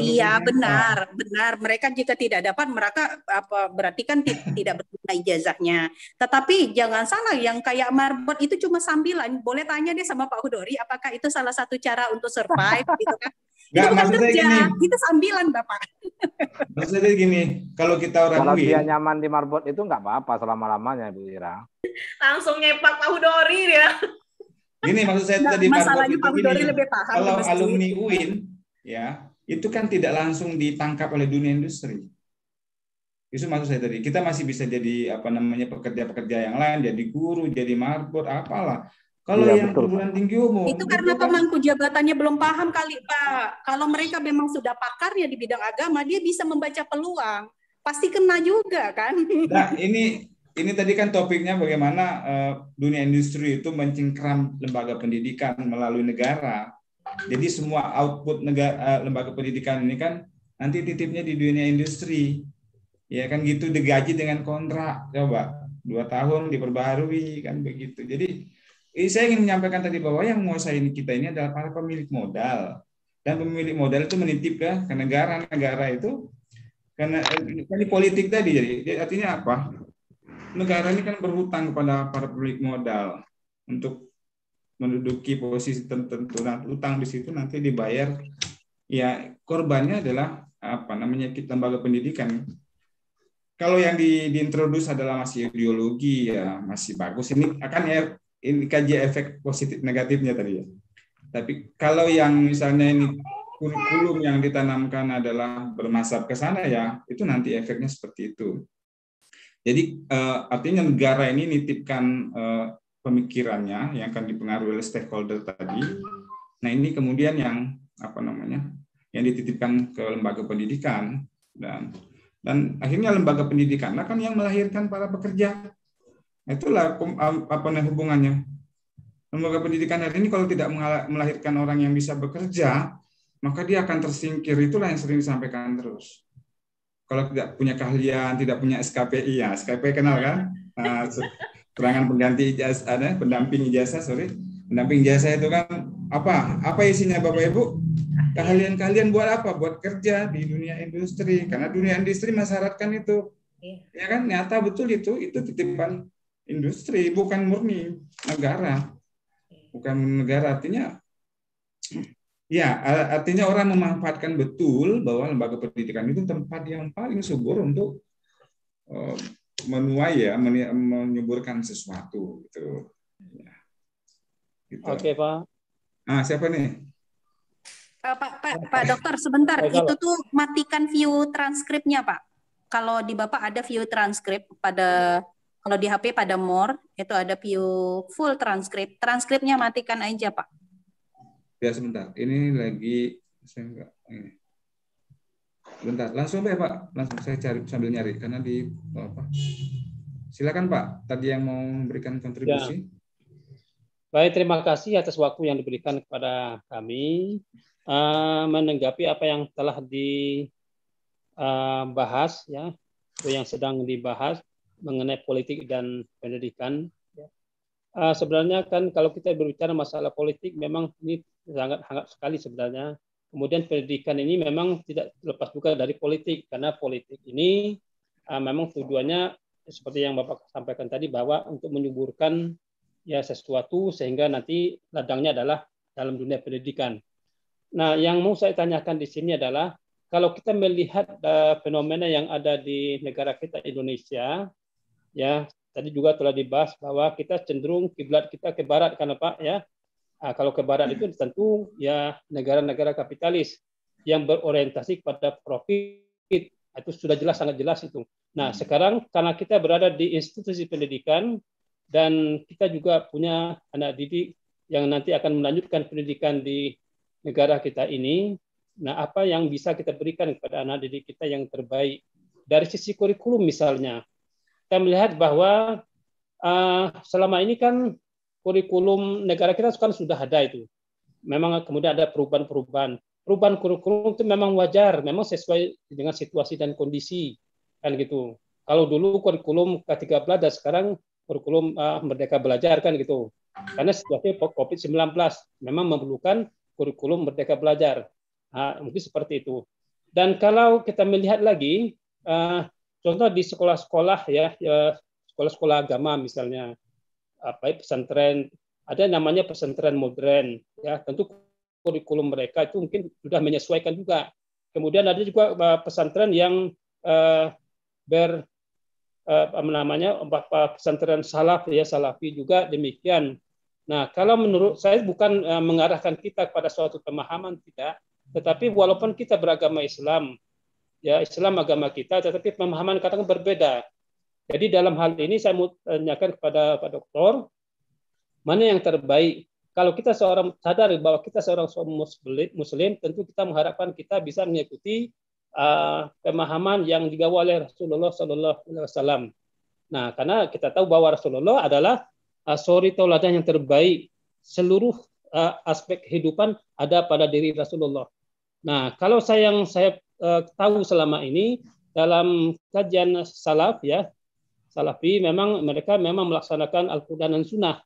iya benar, benar. Mereka jika tidak dapat, mereka apa berarti kan tidak berguna ijazahnya. Tetapi jangan salah, yang kayak marbot itu cuma sambilan. Boleh tanya deh sama Pak Hudori, apakah itu salah satu cara untuk survive gitu kan? Gak, itu bukan kerja, gini, itu sambilan Bapak. Maksudnya gini, kalau kita orang Kalau dia nyaman di marbot itu nggak apa-apa selama-lamanya, Bu Ira. Langsung nyepak Pak Hudori dia. Gini maksud saya nah, tadi marbot itu gini, lebih paham, kalau alumni UIN, ya itu kan tidak langsung ditangkap oleh dunia industri. Itu maksud saya tadi. Kita masih bisa jadi apa namanya pekerja-pekerja yang lain, jadi guru, jadi marbot, apalah. Kalau ya, yang perguruan tinggi umum itu karena kan, pemangku jabatannya belum paham kali Pak. Kalau mereka memang sudah pakarnya di bidang agama, dia bisa membaca peluang. Pasti kena juga kan. Nah ini ini tadi kan topiknya bagaimana uh, dunia industri itu mencengkram lembaga pendidikan melalui negara jadi semua output negara uh, lembaga pendidikan ini kan nanti titipnya di dunia industri. Ya kan gitu digaji dengan kontrak coba. Dua tahun diperbaharui kan begitu. Jadi saya ingin menyampaikan tadi bahwa yang menguasai kita ini adalah para pemilik modal. Dan pemilik modal itu menitip ke, ke negara-negara itu karena eh, ini politik tadi. Jadi artinya apa? Negara ini kan berhutang kepada para pemilik modal untuk menduduki posisi tertentu nah utang di situ nanti dibayar ya korbannya adalah apa namanya kita lembaga pendidikan kalau yang di, diintroduce adalah masih ideologi ya masih bagus. Ini akan ya ini kaji efek positif negatifnya tadi ya. Tapi kalau yang misalnya ini kurikulum yang ditanamkan adalah bermasab ke sana ya, itu nanti efeknya seperti itu. Jadi uh, artinya negara ini nitipkan uh, pemikirannya yang akan dipengaruhi oleh stakeholder tadi. Nah ini kemudian yang apa namanya yang dititipkan ke lembaga pendidikan dan dan akhirnya lembaga pendidikan akan yang melahirkan para pekerja. Itulah apa namanya hubungannya. Lembaga pendidikan hari ini kalau tidak melahirkan orang yang bisa bekerja, maka dia akan tersingkir. Itulah yang sering disampaikan terus kalau tidak punya keahlian, tidak punya SKPI ya, SKPI kenal kan? Nah, keterangan pengganti ijazah, ada pendamping ijazah, sorry, pendamping ijazah itu kan apa? Apa isinya Bapak Ibu? Keahlian-keahlian buat apa? Buat kerja di dunia industri, karena dunia industri mensyaratkan itu, iya. ya kan? Nyata betul itu, itu titipan industri, bukan murni negara, bukan negara artinya Ya, artinya orang memanfaatkan betul bahwa lembaga pendidikan itu tempat yang paling subur untuk uh, menuai ya, menyuburkan sesuatu gitu. Ya. gitu. Oke, Pak. Ah, siapa nih? Uh, Pak, Pak, Pak Dokter, sebentar. Itu tuh matikan view transkripnya, Pak. Kalau di Bapak ada view transkrip pada kalau di HP pada more itu ada view full transkrip. Transkripnya matikan aja, Pak. Ya sebentar, ini lagi saya enggak ini. Bentar, langsung ya Pak, langsung saya cari sambil nyari karena di apa? Silakan Pak, tadi yang mau memberikan kontribusi. Ya. Baik, terima kasih atas waktu yang diberikan kepada kami uh, menanggapi apa yang telah dibahas uh, ya, yang sedang dibahas mengenai politik dan pendidikan uh, sebenarnya kan kalau kita berbicara masalah politik memang ini sangat hangat sekali sebenarnya. Kemudian pendidikan ini memang tidak lepas juga dari politik karena politik ini uh, memang tujuannya seperti yang Bapak sampaikan tadi bahwa untuk menyuburkan ya sesuatu sehingga nanti ladangnya adalah dalam dunia pendidikan. Nah, yang mau saya tanyakan di sini adalah kalau kita melihat uh, fenomena yang ada di negara kita Indonesia, ya tadi juga telah dibahas bahwa kita cenderung kiblat kita ke barat karena Pak ya. Nah, kalau ke barat itu tentu ya negara-negara kapitalis yang berorientasi kepada profit itu sudah jelas sangat jelas itu. Nah, hmm. sekarang karena kita berada di institusi pendidikan dan kita juga punya anak didik yang nanti akan melanjutkan pendidikan di negara kita ini, nah apa yang bisa kita berikan kepada anak didik kita yang terbaik dari sisi kurikulum misalnya kita melihat bahwa uh, selama ini kan kurikulum negara kita kan sudah ada itu. Memang kemudian ada perubahan-perubahan. Perubahan kurikulum itu memang wajar, memang sesuai dengan situasi dan kondisi kan gitu. Kalau dulu kurikulum K13 dan sekarang kurikulum uh, Merdeka Belajar kan gitu. Karena situasi COVID-19 memang memerlukan kurikulum Merdeka Belajar. Nah, mungkin seperti itu. Dan kalau kita melihat lagi, uh, Contoh di sekolah-sekolah ya, ya, sekolah-sekolah agama misalnya apa ya, pesantren. Ada namanya pesantren modern ya. Tentu kurikulum mereka itu mungkin sudah menyesuaikan juga. Kemudian ada juga uh, pesantren yang uh, ber uh, apa namanya pesantren salaf ya salafi juga demikian. Nah kalau menurut saya bukan uh, mengarahkan kita kepada suatu pemahaman tidak. Tetapi walaupun kita beragama Islam ya Islam agama kita, tetapi pemahaman kadang berbeda. Jadi dalam hal ini saya mau tanyakan kepada Pak Dokter, mana yang terbaik? Kalau kita seorang sadar bahwa kita seorang muslim, tentu kita mengharapkan kita bisa mengikuti uh, pemahaman yang digawa oleh Rasulullah Sallallahu Alaihi Wasallam. Nah, karena kita tahu bahwa Rasulullah adalah uh, suri tauladan yang terbaik. Seluruh uh, aspek kehidupan ada pada diri Rasulullah. Nah, kalau saya yang saya uh, tahu selama ini dalam kajian salaf ya salafi memang mereka memang melaksanakan Al-Quran dan Sunnah.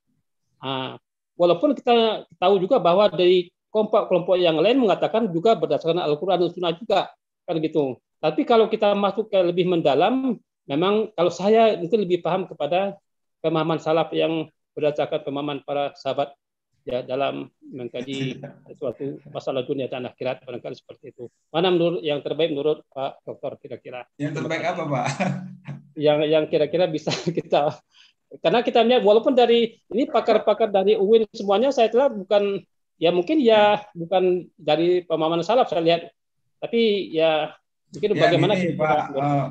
Nah, walaupun kita tahu juga bahwa dari kelompok-kelompok yang lain mengatakan juga berdasarkan Al-Quran dan Sunnah juga kan gitu. Tapi kalau kita masuk ke lebih mendalam, memang kalau saya itu lebih paham kepada pemahaman salaf yang berdasarkan pemahaman para sahabat ya dalam mengkaji suatu masalah dunia dan akhirat barangkali seperti itu. Mana menurut yang terbaik menurut Pak Dokter kira-kira? Yang terbaik apa Pak? Yang yang kira-kira bisa kita karena kita lihat walaupun dari ini pakar-pakar dari UIN semuanya saya lihat bukan ya mungkin ya bukan dari pemahaman salaf saya lihat tapi ya mungkin ya, bagaimana gini, kita, Pak, uh,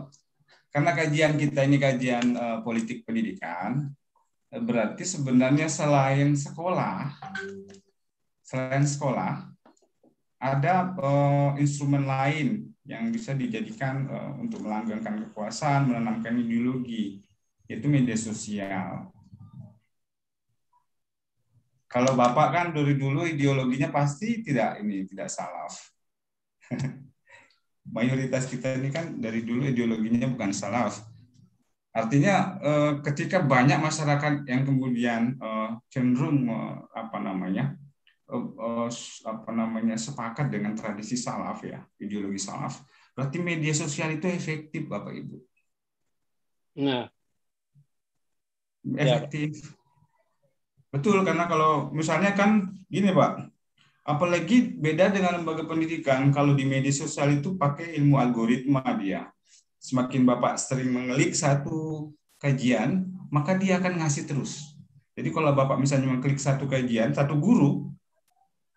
karena kajian kita ini kajian uh, politik pendidikan berarti sebenarnya selain sekolah, selain sekolah, ada uh, instrumen lain yang bisa dijadikan uh, untuk melanggengkan kekuasaan, menanamkan ideologi, yaitu media sosial. Kalau Bapak kan dari dulu ideologinya pasti tidak ini tidak salaf. Mayoritas kita ini kan dari dulu ideologinya bukan salaf Artinya eh, ketika banyak masyarakat yang kemudian eh, cenderung eh, apa namanya apa namanya sepakat dengan tradisi salaf ya, ideologi salaf, berarti media sosial itu efektif Bapak Ibu. Nah, efektif. Ya. Betul karena kalau misalnya kan gini Pak, apalagi beda dengan lembaga pendidikan kalau di media sosial itu pakai ilmu algoritma dia semakin Bapak sering mengklik satu kajian, maka dia akan ngasih terus. Jadi kalau Bapak misalnya mengklik satu kajian, satu guru,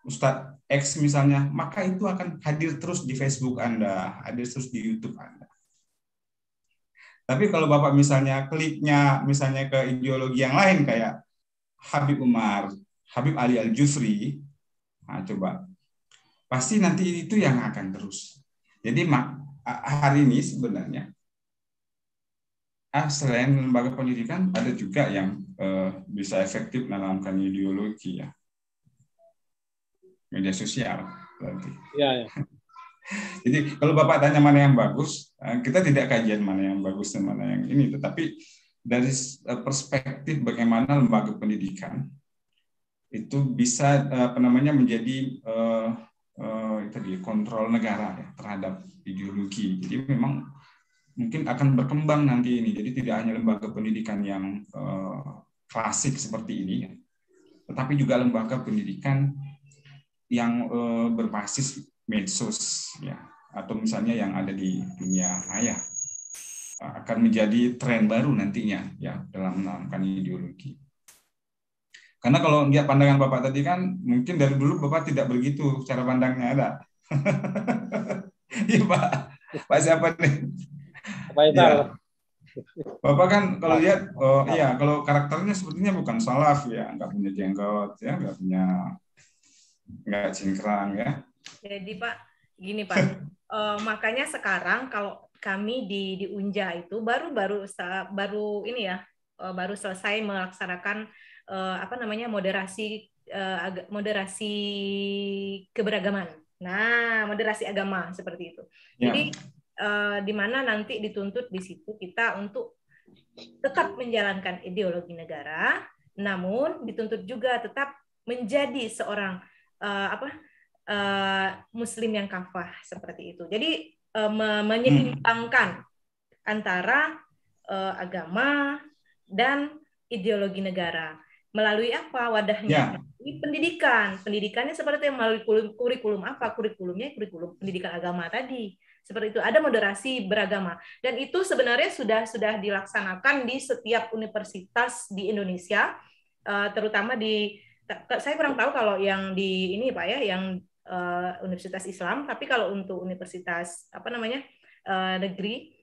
Ustadz X misalnya, maka itu akan hadir terus di Facebook Anda, hadir terus di YouTube Anda. Tapi kalau Bapak misalnya kliknya misalnya ke ideologi yang lain kayak Habib Umar, Habib Ali Al-Jufri, nah coba, pasti nanti itu yang akan terus. Jadi mak hari ini sebenarnya ah, selain lembaga pendidikan ada juga yang uh, bisa efektif menanamkan ideologi ya media sosial berarti. Ya, ya. Jadi kalau bapak tanya mana yang bagus, eh, kita tidak kajian mana yang bagus dan mana yang ini, tetapi dari eh, perspektif bagaimana lembaga pendidikan itu bisa apa namanya menjadi tadi kontrol negara ya, terhadap ideologi. Jadi memang mungkin akan berkembang nanti ini. Jadi tidak hanya lembaga pendidikan yang uh, klasik seperti ini, ya, tetapi juga lembaga pendidikan yang uh, berbasis medsos ya atau misalnya yang ada di dunia maya akan menjadi tren baru nantinya ya dalam menanamkan ideologi. Karena kalau lihat pandangan Bapak tadi kan mungkin dari dulu Bapak tidak begitu cara pandangnya ada. Iya Pak. Pak siapa nih? Pak ya. Bapak kan kalau lihat, oh iya kalau karakternya sepertinya bukan salaf ya, nggak punya jenggot ya, nggak punya nggak cingkrang ya. Jadi Pak, gini Pak, uh, makanya sekarang kalau kami di di Unja itu baru baru baru ini ya, uh, baru selesai melaksanakan uh, apa namanya moderasi uh, moderasi keberagaman. Nah, moderasi agama seperti itu. Ya. Jadi uh, di mana nanti dituntut di situ kita untuk tetap menjalankan ideologi negara, namun dituntut juga tetap menjadi seorang uh, apa uh, Muslim yang kafah seperti itu. Jadi uh, menyeimbangkan antara uh, agama dan ideologi negara melalui apa wadahnya? Ya. Ini pendidikan. Pendidikannya seperti yang melalui kurikulum apa? Kurikulumnya kurikulum pendidikan agama tadi. Seperti itu. Ada moderasi beragama. Dan itu sebenarnya sudah sudah dilaksanakan di setiap universitas di Indonesia, eh, terutama di saya kurang tahu kalau yang di ini Pak ya, yang uh, Universitas Islam, tapi kalau untuk universitas apa namanya? Uh, negeri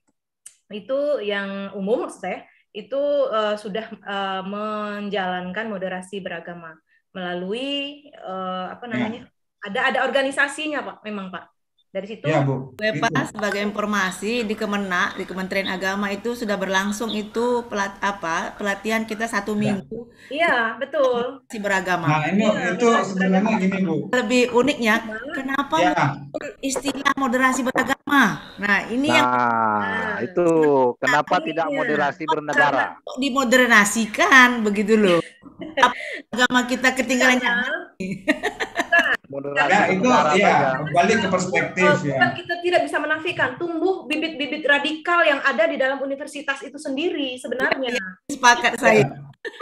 itu yang umum maksud saya itu uh, sudah uh, menjalankan moderasi beragama melalui uh, apa ya. namanya? Ya. Ada ada organisasinya, Pak. Memang, Pak. Dari situ ya, Bu. Pak sebagai informasi di Kemenak, di Kementerian Agama itu sudah berlangsung itu pelat apa? pelatihan kita satu ya. minggu. Iya, betul. Si beragama. Nah, ini ya, itu sebenarnya gini, Bu. Lebih uniknya, kenapa ya. istilah moderasi beragama? Nah, ini nah, yang Nah, itu kenapa nah, tidak moderasi bernegara? Dimodernasikan begitu loh. agama kita ketinggalan moderasi ya, itu ya kembali ke perspektif uh, ya. Kita tidak bisa menafikan tumbuh bibit-bibit radikal yang ada di dalam universitas itu sendiri sebenarnya. Sepakat saya.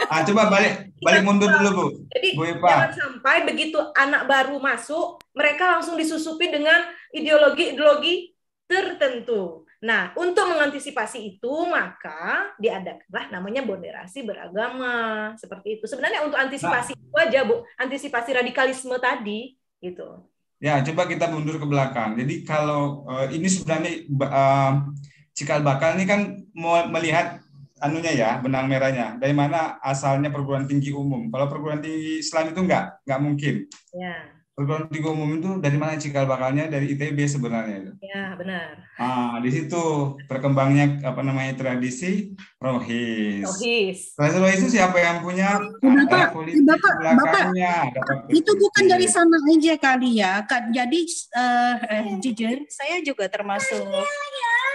Ah, coba balik balik mundur dulu Bu. Jadi Bu jangan sampai begitu anak baru masuk, mereka langsung disusupi dengan ideologi-ideologi tertentu. Nah, untuk mengantisipasi itu, maka diadakanlah namanya moderasi beragama. Seperti itu. Sebenarnya untuk antisipasi nah. itu aja, Bu. Antisipasi radikalisme tadi, gitu. Ya, coba kita mundur ke belakang. Jadi kalau uh, ini sebenarnya uh, cikal bakal ini kan mau melihat anunya ya benang merahnya dari mana asalnya perguruan tinggi umum kalau perguruan tinggi Islam itu enggak enggak mungkin ya. Perguruan tinggi umum itu dari mana cikal bakalnya? Dari ITB sebenarnya. Itu ya benar. Ah di situ berkembangnya apa namanya tradisi rohis. Rohis. Tradisi rohis itu siapa yang punya? Bapak bapak bapak itu bukan dari sana aja kali ya jadi uh, jujur saya juga termasuk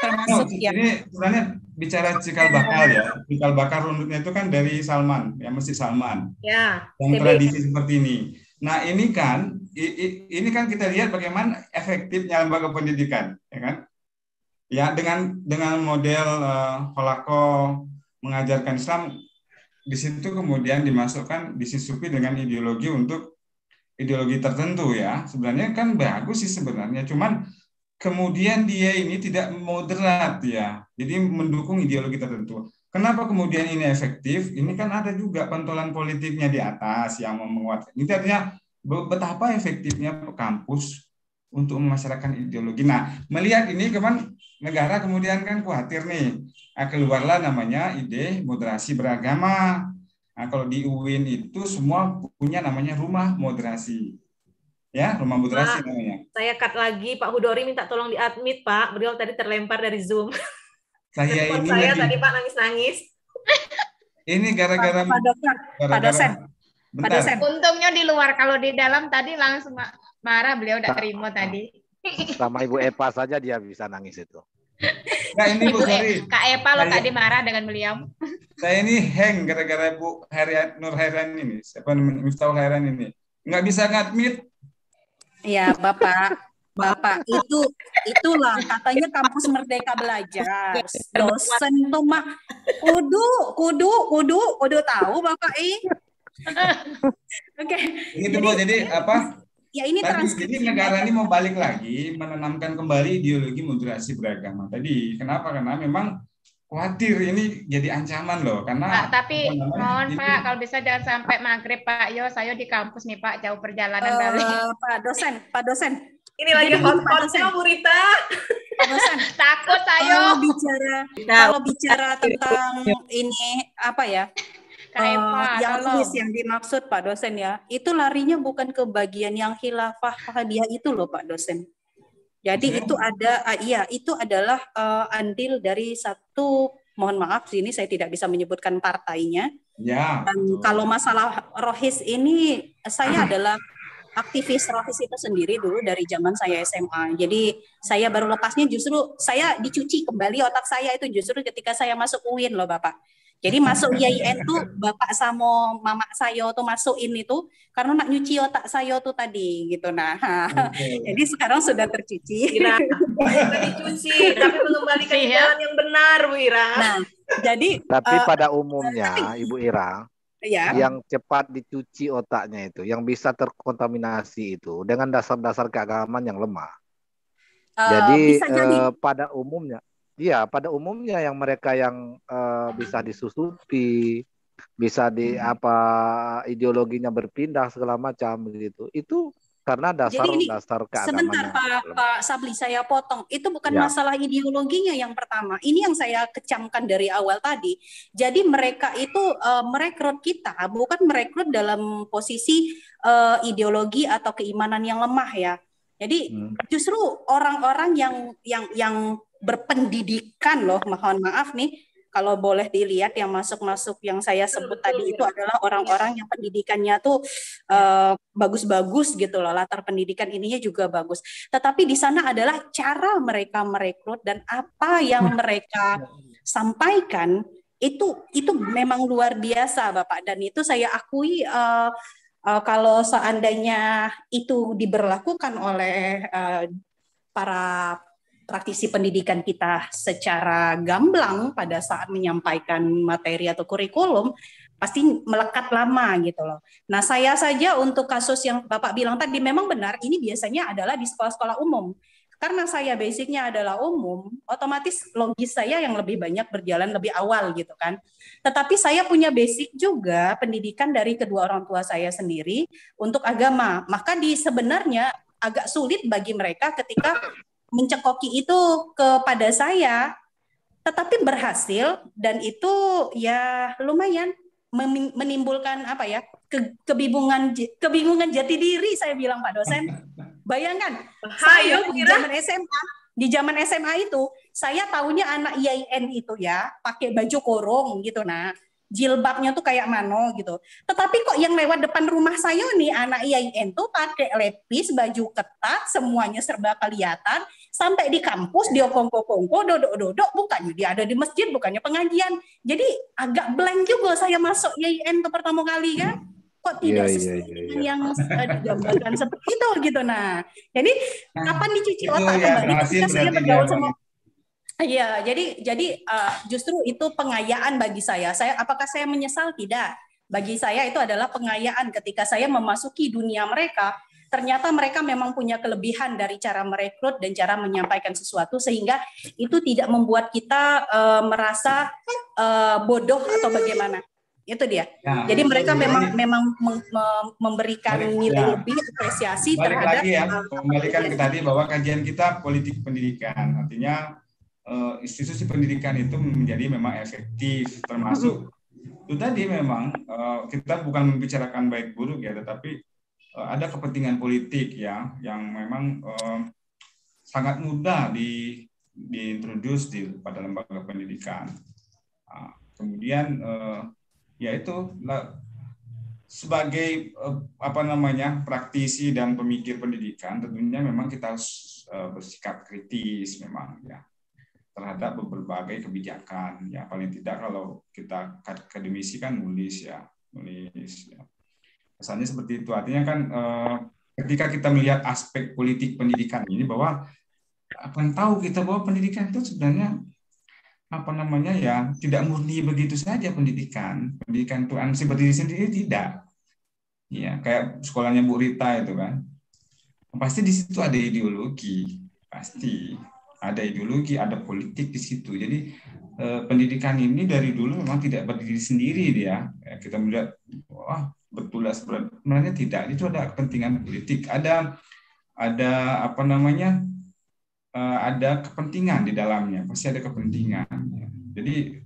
termasuk oh, yang ini sebenarnya bicara cikal bakal ya. Cikal bakal rundutnya itu kan dari Salman ya Masjid Salman. Ya yang tradisi seperti ini nah ini kan ini kan kita lihat bagaimana efektifnya lembaga pendidikan ya kan? Ya dengan dengan model uh, holako mengajarkan Islam di situ kemudian dimasukkan disisupi dengan ideologi untuk ideologi tertentu ya. Sebenarnya kan bagus sih sebenarnya cuman kemudian dia ini tidak moderat ya, jadi mendukung ideologi tertentu. Kenapa kemudian ini efektif? Ini kan ada juga pentolan politiknya di atas yang menguatkan. Ini artinya betapa efektifnya kampus untuk memasyarakatkan ideologi. Nah, melihat ini ke mana negara kemudian kan khawatir nih, nah, keluarlah namanya ide moderasi beragama. Nah, kalau di UIN itu semua punya namanya rumah moderasi ya rumah moderasi Pak, namanya. Saya cut lagi Pak Hudori minta tolong diadmit Pak. Beliau tadi terlempar dari Zoom. Saya ini saya lagi... tadi Pak nangis-nangis. Ini gara-gara Pak dosen. Pak dosen. Pak dosen. Untungnya di luar kalau di dalam tadi langsung marah beliau udah terima tadi. Sama Ibu Epa saja dia bisa nangis itu. Nah ini Bu, sorry. Kak Epa lo tadi marah dengan beliau. Saya ini hang gara-gara Bu Herian, Nur Hairan ini. Siapa? Miftahul Hairan ini. Nggak bisa ngadmit Ya, Bapak. Bapak, itu itulah katanya kampus Merdeka Belajar. Dosen tuh mah kudu, kudu, kudu, kudu tahu Bapak eh. Oke. Okay. Ini tuh jadi apa? Ya ini Tadi, jadi negara ini mau balik lagi menanamkan kembali ideologi moderasi beragama. Tadi kenapa? Karena memang khawatir ini jadi ancaman loh karena Pak, tapi mohon. Pak kalau bisa jangan sampai maghrib Pak yo saya di kampus nih Pak jauh perjalanan uh, kali Pak dosen Pak dosen ini lagi hot-hotnya Bu Rita takut saya kalau bicara kalau bicara tentang ini apa ya Uh, yang tulis yang dimaksud Pak dosen ya, itu larinya bukan ke bagian yang khilafah dia itu loh Pak dosen. Jadi itu ada uh, iya itu adalah uh, andil dari satu mohon maaf sini saya tidak bisa menyebutkan partainya. Ya. Dan kalau masalah rohis ini saya adalah aktivis rohis itu sendiri dulu dari zaman saya SMA. Jadi saya baru lepasnya justru saya dicuci kembali otak saya itu justru ketika saya masuk UIN loh Bapak. Jadi masuk IAIN tuh bapak sama mama saya tuh masukin itu karena nak nyuci otak saya tuh tadi gitu nah. Okay. Jadi sekarang sudah tercuci. Ira, dicuci tapi mengembalikan iya. jalan yang benar, Bu Ira. Nah, jadi tapi uh, pada umumnya Ibu Ira ya. yang cepat dicuci otaknya itu, yang bisa terkontaminasi itu dengan dasar-dasar keagamaan yang lemah. Uh, jadi, jadi. Uh, pada umumnya Iya, pada umumnya yang mereka yang uh, bisa disusupi, bisa di hmm. apa ideologinya berpindah segala macam gitu. Itu karena dasar Jadi ini, dasar keagamaan. Sebentar Pak, Pak Sabli saya potong. Itu bukan ya. masalah ideologinya yang pertama. Ini yang saya kecamkan dari awal tadi. Jadi mereka itu uh, merekrut kita bukan merekrut dalam posisi uh, ideologi atau keimanan yang lemah ya. Jadi hmm. justru orang-orang yang yang yang berpendidikan loh, mohon maaf nih kalau boleh dilihat yang masuk-masuk yang saya sebut tadi itu adalah orang-orang yang pendidikannya tuh uh, bagus-bagus gitu loh latar pendidikan ininya juga bagus. Tetapi di sana adalah cara mereka merekrut dan apa yang mereka sampaikan itu itu memang luar biasa bapak. Dan itu saya akui uh, uh, kalau seandainya itu diberlakukan oleh uh, para praktisi pendidikan kita secara gamblang pada saat menyampaikan materi atau kurikulum, pasti melekat lama gitu loh. Nah, saya saja untuk kasus yang Bapak bilang tadi memang benar ini biasanya adalah di sekolah-sekolah umum. Karena saya basicnya adalah umum, otomatis logis saya yang lebih banyak berjalan lebih awal gitu kan. Tetapi saya punya basic juga pendidikan dari kedua orang tua saya sendiri untuk agama. Maka di sebenarnya agak sulit bagi mereka ketika mencekoki itu kepada saya tetapi berhasil dan itu ya lumayan menimbulkan apa ya ke, kebingungan kebingungan jati diri saya bilang Pak dosen. Bayangkan saya di zaman SMA di zaman SMA itu saya tahunya anak IAIN itu ya pakai baju korong gitu nah jilbabnya tuh kayak mano gitu. Tetapi kok yang lewat depan rumah saya nih anak IAIN tuh pakai lepis, baju ketat, semuanya serba kelihatan. Sampai di kampus dia kongko-kongko, dodok-dodok, bukannya dia ada di masjid, bukannya pengajian. Jadi agak blank juga saya masuk IAIN tuh pertama kali kan. Kok tidak yeah, sesuai yeah, yeah, yeah. yang uh, digambarkan seperti itu gitu. Nah, jadi nah, kapan dicuci otak ya, kembali ketika saya bergaul sama Iya, jadi jadi uh, justru itu pengayaan bagi saya. Saya apakah saya menyesal? Tidak. Bagi saya itu adalah pengayaan ketika saya memasuki dunia mereka. Ternyata mereka memang punya kelebihan dari cara merekrut dan cara menyampaikan sesuatu sehingga itu tidak membuat kita uh, merasa uh, bodoh atau bagaimana. Itu dia. Ya, Jadi mereka ya, memang memang memberikan balik, nilai ya. lebih apresiasi balik terhadap lagi ya, kembalikan ke tadi bahwa kajian kita politik pendidikan. Artinya uh, institusi pendidikan itu menjadi memang efektif termasuk itu tadi memang uh, kita bukan membicarakan baik buruk ya tetapi ada kepentingan politik ya yang memang uh, sangat mudah di diintroduce di pada lembaga pendidikan. Uh, kemudian uh, yaitu sebagai apa namanya praktisi dan pemikir pendidikan tentunya memang kita harus bersikap kritis memang ya terhadap berbagai kebijakan. Ya paling tidak kalau kita akademisi kan nulis ya nulis ya kesannya seperti itu. Artinya kan eh, ketika kita melihat aspek politik pendidikan ini bahwa yang tahu kita bahwa pendidikan itu sebenarnya apa namanya ya tidak murni begitu saja pendidikan. Pendidikan itu ansih berdiri sendiri tidak. Ya kayak sekolahnya Bu Rita itu kan. Pasti di situ ada ideologi. Pasti ada ideologi, ada politik di situ. Jadi eh, pendidikan ini dari dulu memang tidak berdiri sendiri dia. Kita melihat, wah betul sebenarnya tidak. Itu ada kepentingan politik, ada ada apa namanya, eh, ada kepentingan di dalamnya. Pasti ada kepentingan. Jadi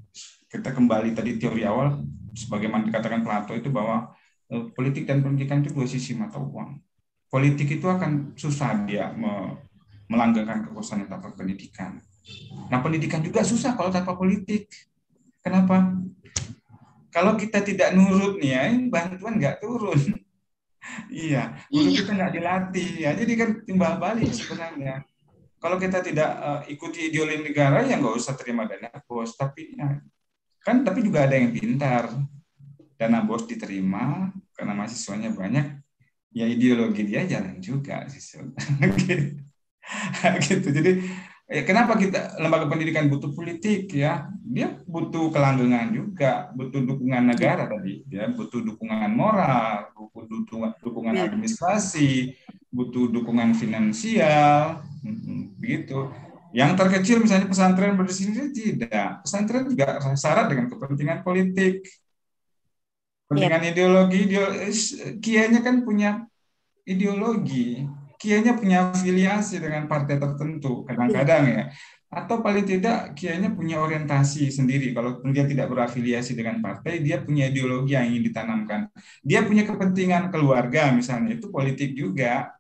kita kembali tadi teori awal, sebagaimana dikatakan Plato itu bahwa eh, politik dan pendidikan itu dua sisi mata uang. Politik itu akan susah dia melanggengkan kekuasaan tanpa pendidikan. Nah, pendidikan juga susah kalau tanpa politik. Kenapa? Kalau kita tidak nurut nih ya, bantuan nggak turun. iya, kalau iya. kita nggak dilatih ya, jadi kan timbal balik sebenarnya. Kalau kita tidak uh, ikuti ideologi negara ya nggak usah terima dana bos, tapi ya, kan tapi juga ada yang pintar. Dana bos diterima karena mahasiswanya banyak, ya ideologi dia jalan juga sih. gitu. Jadi ya kenapa kita lembaga pendidikan butuh politik ya? Dia butuh kelanggengan juga, butuh dukungan negara tadi, ya, butuh dukungan moral, butuh dukungan, dukungan ya. administrasi, butuh dukungan finansial, begitu. Yang terkecil misalnya pesantren berdiri tidak. Pesantren juga syarat dengan kepentingan politik. Kepentingan ya. ideologi, ideologi kiainya kan punya ideologi kiainya punya afiliasi dengan partai tertentu kadang-kadang ya. Atau paling tidak kiainya punya orientasi sendiri. Kalau dia tidak berafiliasi dengan partai dia punya ideologi yang ingin ditanamkan. Dia punya kepentingan keluarga misalnya. Itu politik juga.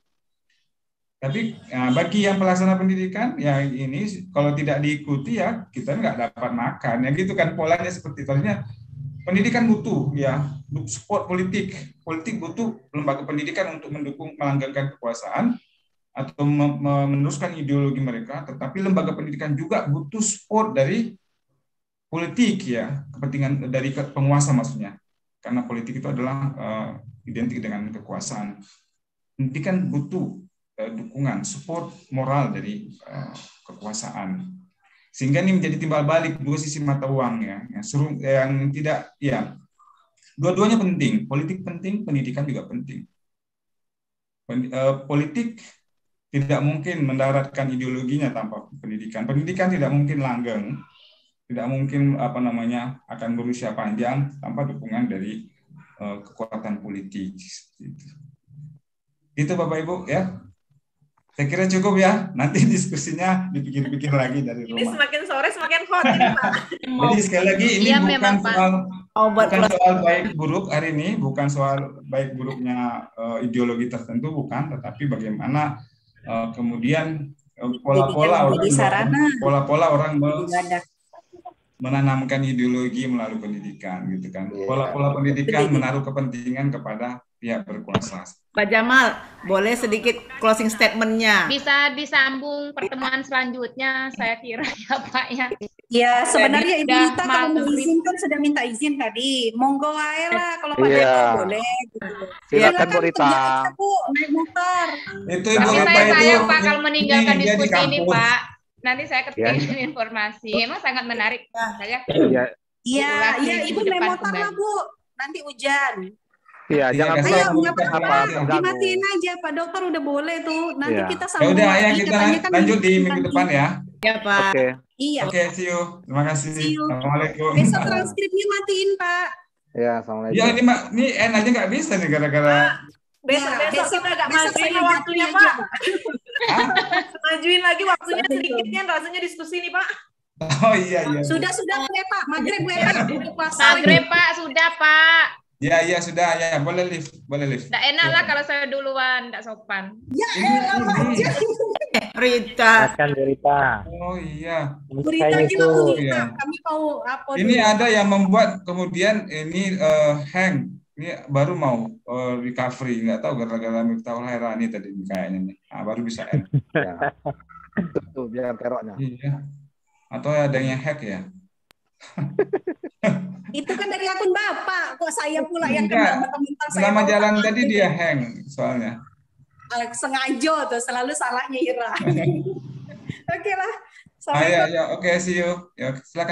Tapi nah, bagi yang pelaksana pendidikan ya ini kalau tidak diikuti ya kita nggak dapat makan. Ya gitu kan polanya seperti itu pendidikan butuh ya. Support politik. Politik butuh lembaga pendidikan untuk mendukung melanggengkan kekuasaan atau meneruskan ideologi mereka. Tetapi lembaga pendidikan juga butuh support dari politik ya. Kepentingan dari penguasa maksudnya. Karena politik itu adalah uh, identik dengan kekuasaan. Pendidikan butuh uh, dukungan support moral dari uh, kekuasaan sehingga ini menjadi timbal balik dua sisi mata uang ya yang, seru, yang tidak ya dua-duanya penting. Politik penting, pendidikan juga penting. Eh, politik tidak mungkin mendaratkan ideologinya tanpa pendidikan. Pendidikan tidak mungkin langgeng, tidak mungkin apa namanya akan berusia panjang tanpa dukungan dari uh, kekuatan politik. Gitu. Itu Bapak Ibu ya. Saya kira cukup ya. Nanti diskusinya dipikir-pikir lagi dari rumah. Ini semakin sore semakin hot ini Pak. Jadi sekali lagi ini ya, bukan soal oh, bukan soal baik buruk hari ini, bukan soal baik buruknya uh, ideologi tertentu bukan, tetapi bagaimana uh, kemudian pola-pola orang pola-pola orang menanamkan ideologi melalui pendidikan gitu kan. Iya. Pola-pola pendidikan menaruh kepentingan kepada pihak berkuasa. Pak Jamal, boleh sedikit closing statementnya? Bisa disambung pertemuan selanjutnya, saya kira ya Pak ya. Ya sebenarnya Ibu Rita kalau mau izin kan sudah minta izin tadi. Monggo aja lah kalau Pak yeah. boleh. Gitu. Silakan Bu Rita. Bu, naik motor. Itu Ibu Tapi saya sayang Pak kalau meninggalkan diskusi ini Pak. Nanti saya ketinggalan ya. informasi. Emang sangat menarik. Saya. Iya. Iya, iya Ibu naik motor lah Bu. Nanti hujan. Iya, ya, jangan Ayo, nggak apa, dimatiin aja Pak Dokter udah boleh tuh. Nanti ya. kita sama. Ya udah, ya kita kan lanjut di minggu depan ya. Ya Pak. Oke. Okay. Iya. Oke, okay, see you. Terima kasih. See you. Assalamualaikum. Besok transkripnya matiin Pak. Ya, assalamualaikum. Ya ini mak, ini N aja nggak bisa nih gara-gara. Besok, ya, besok, besok agak majuin waktunya Pak. majuin lagi waktunya sedikitnya rasanya diskusi nih Pak. Oh iya iya. Sudah sudah Pak, maghrib Pak. Maghrib Pak, sudah Pak. Ya, ya sudah, ya boleh lift, boleh lift. Tidak enak lah kalau saya duluan, tidak sopan. Ya elah aja. Rita. Akan Rita. Oh iya. Rita kita Rita, kami mau apa? Ini ada yang membuat kemudian ini uh, hang. Ini baru mau uh, recovery, nggak tahu gara-gara Miftahul Hairani tadi kayaknya nih. Nah, baru bisa end. ya. Tuh, biar teroknya. Iya. Atau ada yang hack ya? Itu kan dari akun bapak. Kok saya pula yang kena mentang-mentang saya selama jalan tadi dia hang soalnya. Uh, sengaja tuh selalu salahnya Ira. Oke okay lah. Ayo, ayo, oke, okay, see you. Ya, silakan.